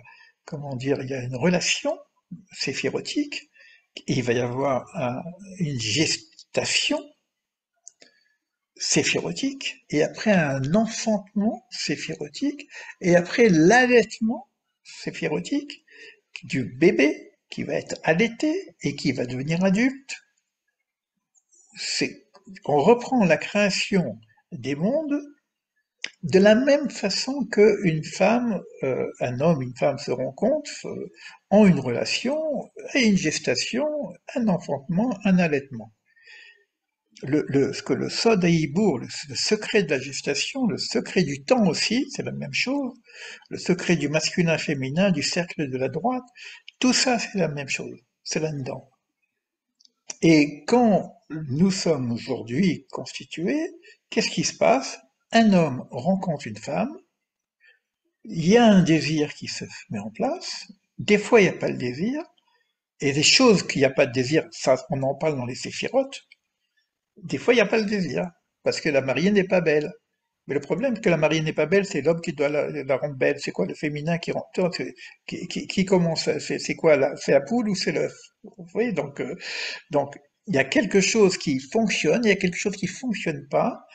comment dire, il y a une relation séphirotique, il va y avoir une gestation séphirotique, et après un enfantement séphirotique, et après l'allaitement séphirotique du bébé qui va être allaité et qui va devenir adulte. C'est, on reprend la création des mondes de la même façon qu'une femme, euh, un homme, une femme se rencontrent, euh, ont une relation, et une gestation, un enfantement, un allaitement le, ce que le Sod le, le, secret de la gestation, le secret du temps aussi, c'est la même chose, le secret du masculin-féminin, du cercle de la droite, tout ça c'est la même chose, c'est là-dedans. Et quand nous sommes aujourd'hui constitués, qu'est-ce qui se passe? Un homme rencontre une femme, il y a un désir qui se met en place, des fois il n'y a pas le désir, et des choses qu'il n'y a pas de désir, ça on en parle dans les séphirotes, des fois, il n'y a pas le désir, parce que la mariée n'est pas belle. Mais le problème, que la mariée n'est pas belle, c'est l'homme qui doit la, rendre belle. C'est quoi le féminin qui rend qui, commence C'est quoi C'est la poule ou c'est l'œuf Vous donc, euh, donc il y a quelque chose qui fonctionne, il y a quelque chose qui fonctionne pas.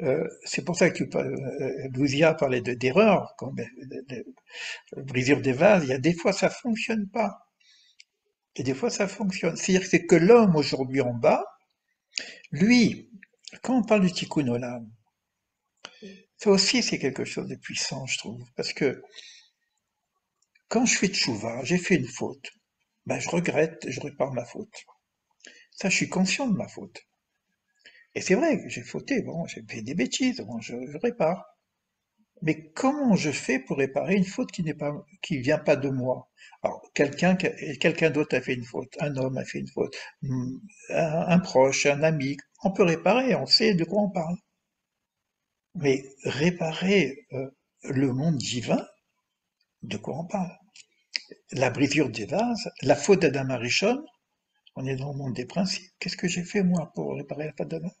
Euh, c'est pour ça que euh, parlait d'erreur, comme de, brisure des vases. Il y a des fois ça fonctionne pas, et des fois ça fonctionne. C'est-à-dire que l'homme aujourd'hui en bas, lui, quand on parle du tikkun olam, Ça aussi, c'est quelque chose de puissant, je trouve, parce que quand je fais tchouva, j'ai fait une faute, ben je regrette, je répare ma faute. Ça, je suis conscient de ma faute. Et c'est vrai j'ai fauté, bon, j'ai fait des bêtises, bon, je, répare. Mais comment je fais pour réparer une faute qui n'est pas, qui vient pas de moi? Alors, quelqu'un, quelqu'un d'autre a fait une faute, un homme a fait une faute, hmm, un, proche, un ami, on peut réparer, on sait de quoi on parle. Mais réparer euh, le monde divin, de quoi on parle? La brisure des vases, la faute d'Adam Arishon, on est dans le monde des principes. Qu'est-ce que j'ai fait moi pour réparer la faute d'Adam?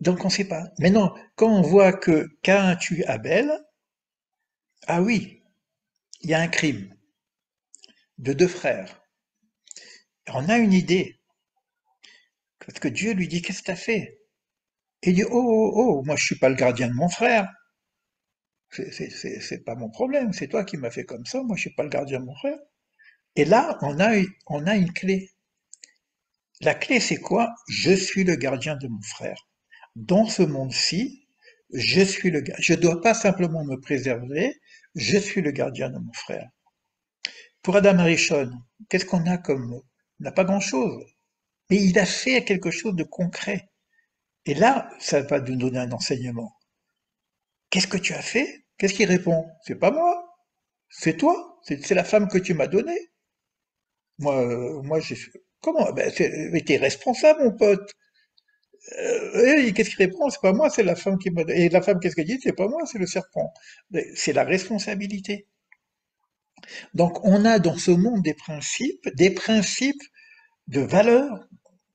Donc on ne sait pas. Maintenant, quand on voit que Cain tue Abel, ah oui, il y a un crime de deux frères. On a une idée. Parce que Dieu lui dit, qu'est-ce que tu as fait? Et il dit, oh, oh, oh, moi je suis pas le gardien de mon frère. C'est pas mon problème, c'est toi qui m'as fait comme ça, moi je suis pas le gardien de mon frère. Et là, on a, on a une clé. La clé, c'est quoi? Je suis le gardien de mon frère. Dans ce monde-ci, je suis le Je ne dois pas simplement me préserver, je suis le gardien de mon frère. Pour Adam Arishon, qu'est-ce qu'on a comme mot? On n'a pas grand-chose. Mais il a fait quelque chose de concret. Et là, ça va nous donner un enseignement. Qu'est-ce que tu as fait? Qu'est-ce qu'il répond? C'est pas moi, c'est toi, c'est la femme que tu m'as donnée. Moi, euh, moi, comment? Ben, t'es responsable, mon pote. Euh, qu'est-ce qu'il répond? C'est pas moi, c'est la femme qui m'a. Et la femme, qu'est-ce qu'elle dit? C'est pas moi, c'est le serpent. C'est la responsabilité. Donc, on a dans ce monde des principes, des principes de valeurs,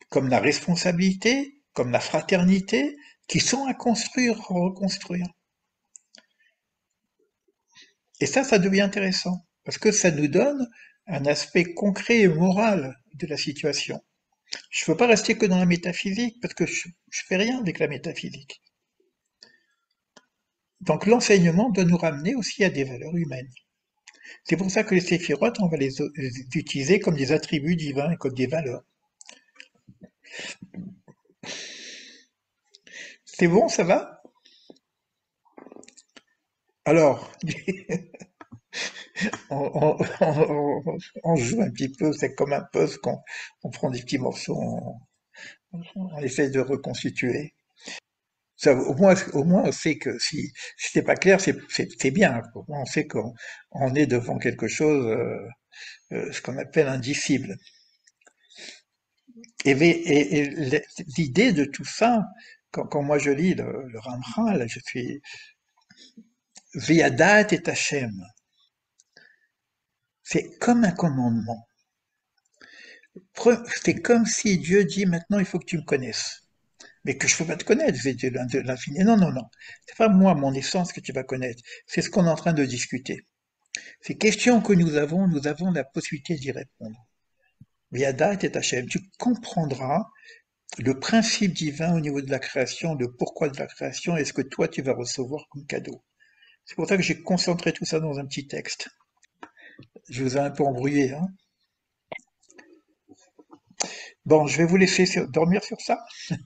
comme la responsabilité, comme la fraternité, qui sont à construire, à reconstruire. Et ça, ça devient intéressant, parce que ça nous donne un aspect concret et moral de la situation. Je ne veux pas rester que dans la métaphysique, parce que je ne fais rien avec la métaphysique. Donc l'enseignement doit nous ramener aussi à des valeurs humaines. C'est pour ça que les séphirotes, on va les, utiliser comme des attributs divins et comme des valeurs. C'est bon, ça va? Alors, on, joue un petit peu, c'est comme un puzzle qu'on on prend des petits morceaux, on, essaie de reconstituer. Au, moins, on sait que si, si c'est pas clair, c'est bien. On sait qu'on on est devant quelque chose, euh, euh, ce qu'on appelle indicible. Et, l'idée de tout ça, quand, moi je lis le, le Ramchal, je suis Viadat et Hachem. C'est comme un commandement. C'est comme si Dieu dit maintenant il faut que tu me connaisses. Mais que je ne peux pas te connaître, c'est de l'infini. Non, non, non. C'est pas moi, mon essence que tu vas connaître. C'est ce qu'on est en train de discuter. Ces questions que nous avons, nous avons la possibilité d'y répondre. Tu comprendras le principe divin au niveau de la création, le pourquoi de la création et ce que toi tu vas recevoir comme cadeau. C'est pour ça que j'ai concentré tout ça dans un petit texte. Je vous ai un peu embrouillé. Hein bon, je vais vous laisser dormir sur ça.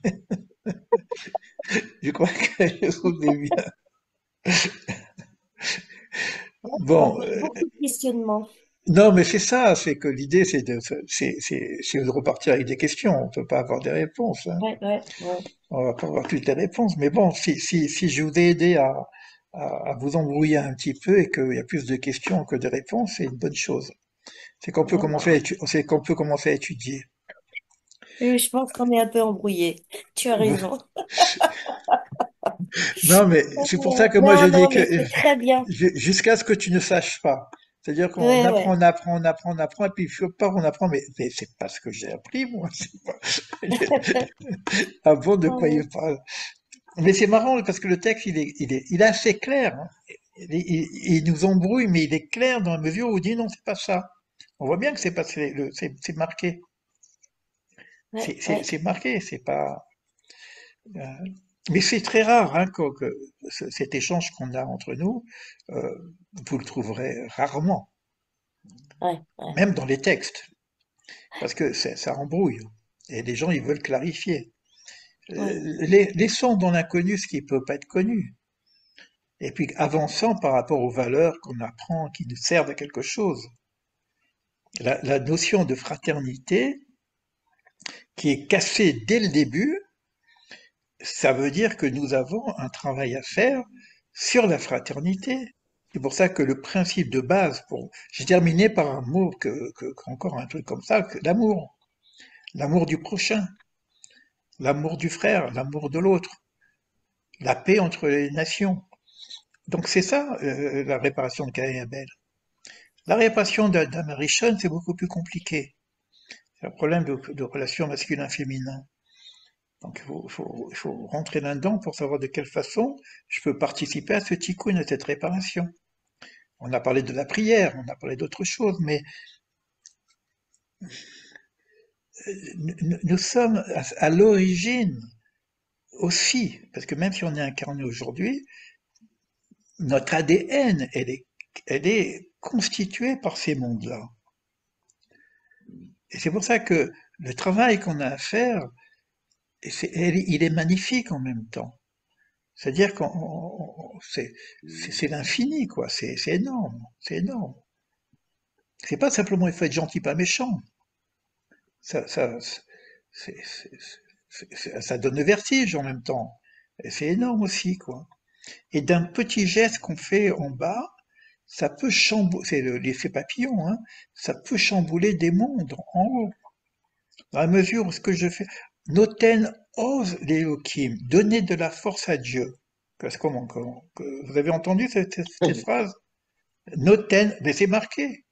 je crois que je vous ai bien. bon. Euh, beaucoup de questionnements. Non, mais c'est ça, c'est que l'idée, c'est de, c'est, de repartir avec des questions. On ne peut pas avoir des réponses. Hein. Ouais, ouais, ouais. On va pas avoir toutes les réponses. Mais bon, si, si, si je vous ai aidé à, à, vous embrouiller un petit peu et qu'il y a plus de questions que de réponses, c'est une bonne chose. C'est qu'on peut commencer à, qu'on peut commencer à étudier. Oui, je pense qu'on est un peu embrouillé. Tu as raison. non, mais c'est pour ça que moi je dis que très bien. jusqu'à ce que tu ne saches pas. C'est-à-dire qu'on apprend, on apprend, on apprend, on apprend, et puis part, on apprend, mais, mais c'est pas ce que j'ai appris, moi. Pas... ah bon, de quoi il parle mais c'est marrant parce que le texte, il est, il est, il est assez clair. Hein. Il, nous embrouille, mais il est clair dans la mesure où il dit non, c'est pas ça. On voit bien que c'est marqué. c'est marqué, c'est pas. Euh, mais c'est très rare hein, que, cet échange qu'on a entre nous, euh, vous le trouverez rarement. Même dans les textes. Parce que ça embrouille. Et les gens, ils veulent clarifier. laissons dans l'inconnu ce qui ne peut pas être connu. Et puis avançant par rapport aux valeurs qu'on apprend, qui nous servent à quelque chose. la notion de fraternité, qui est cassée dès le début, ça veut dire que nous avons un travail à faire sur la fraternité. C'est pour ça que le principe de base, pour, j'ai terminé par un mot que, encore un truc comme ça, que l'amour, l'amour du prochain, l'amour du frère, l'amour de l'autre, la paix entre les nations. Donc c'est ça euh, la réparation de Caïn et Abel. La réparation d'Adam c'est beaucoup plus compliqué. C'est un problème de, de relation masculin-féminin. Donc il faut, rentrer là-dedans pour savoir de quelle façon je peux participer à ce tikkun, à cette réparation. On a parlé de la prière, on a parlé d'autres choses, mais nous sommes à l'origine aussi, parce que même si on est incarné aujourd'hui, notre ADN, elle est, elle est constituée par ces mondes-là. Et c'est pour ça que le travail qu'on a à faire, il est magnifique en même temps. C'est-à-dire que c'est l'infini, quoi. C'est énorme, c'est énorme. C'est pas simplement il faut être gentil, pas méchant. Ça, ça, donne le vertige en même temps. C'est énorme aussi, quoi. Et d'un petit geste qu'on fait en bas, ça peut chambouler, c'est l'effet papillon, hein, ça peut chambouler des mondes en haut. Dans la mesure où ce que je fais, Noten ose l'Elohim, donner de la force à Dieu. Comment, comment Vous avez entendu cette, phrase? Noten, mais c'est marqué.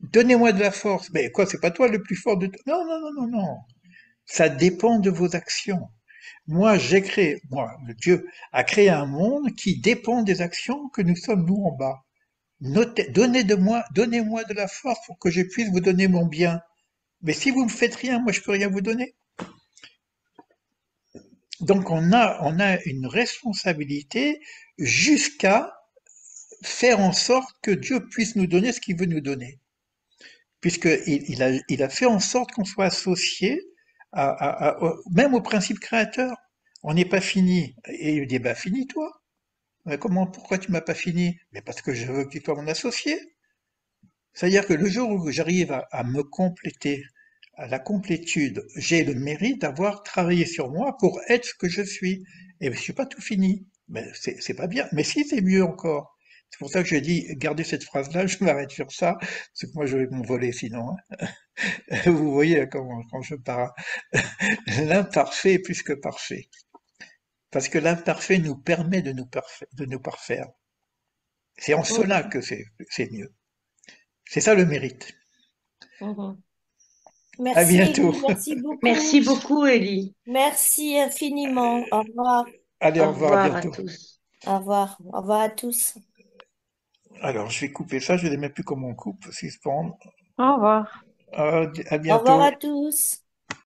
Donnez-moi de la force. Mais quoi, c'est pas toi le plus fort de Non, non, non, non, non. Ça dépend de vos actions. Moi, j'ai créé, moi, Dieu a créé un monde qui dépend des actions que nous sommes nous en bas. donnez de moi, donnez-moi de la force pour que je puisse vous donner mon bien. Mais si vous me faites rien, moi je peux rien vous donner. Donc on a, une responsabilité jusqu'à faire en sorte que Dieu puisse nous donner ce qu'il veut nous donner. Puisqu'il il a, fait en sorte qu'on soit associé même au principe créateur. On n'est pas fini. Et il dit, bah finis-toi. Mais comment, pourquoi tu m'as pas fini? Mais parce que je veux que tu sois mon associé. C'est-à-dire que le jour où j'arrive à me compléter, à la complétude, j'ai le mérite d'avoir travaillé sur moi pour être ce que je suis. Et je suis pas tout fini. Mais c'est pas bien. Mais si, c'est mieux encore. C'est pour ça que je dis, gardez cette phrase-là, je m'arrête sur ça, parce que moi je vais m'envoler sinon. Hein. Vous voyez comment, quand je parle. L'imparfait est plus que parfait. Parce que l'imparfait nous permet de nous, de nous parfaire. C'est en cela que c'est mieux. C'est ça le mérite. Mhm. Merci, à bientôt. merci beaucoup. Merci beaucoup, Elie. Merci infiniment. Au revoir. Allez, au, revoir, à, bientôt. tous. Au revoir. Au revoir à tous. Alors, je vais couper ça. Je ne sais même plus comment on coupe. Suspendre. Au revoir. à bientôt. Au revoir à tous.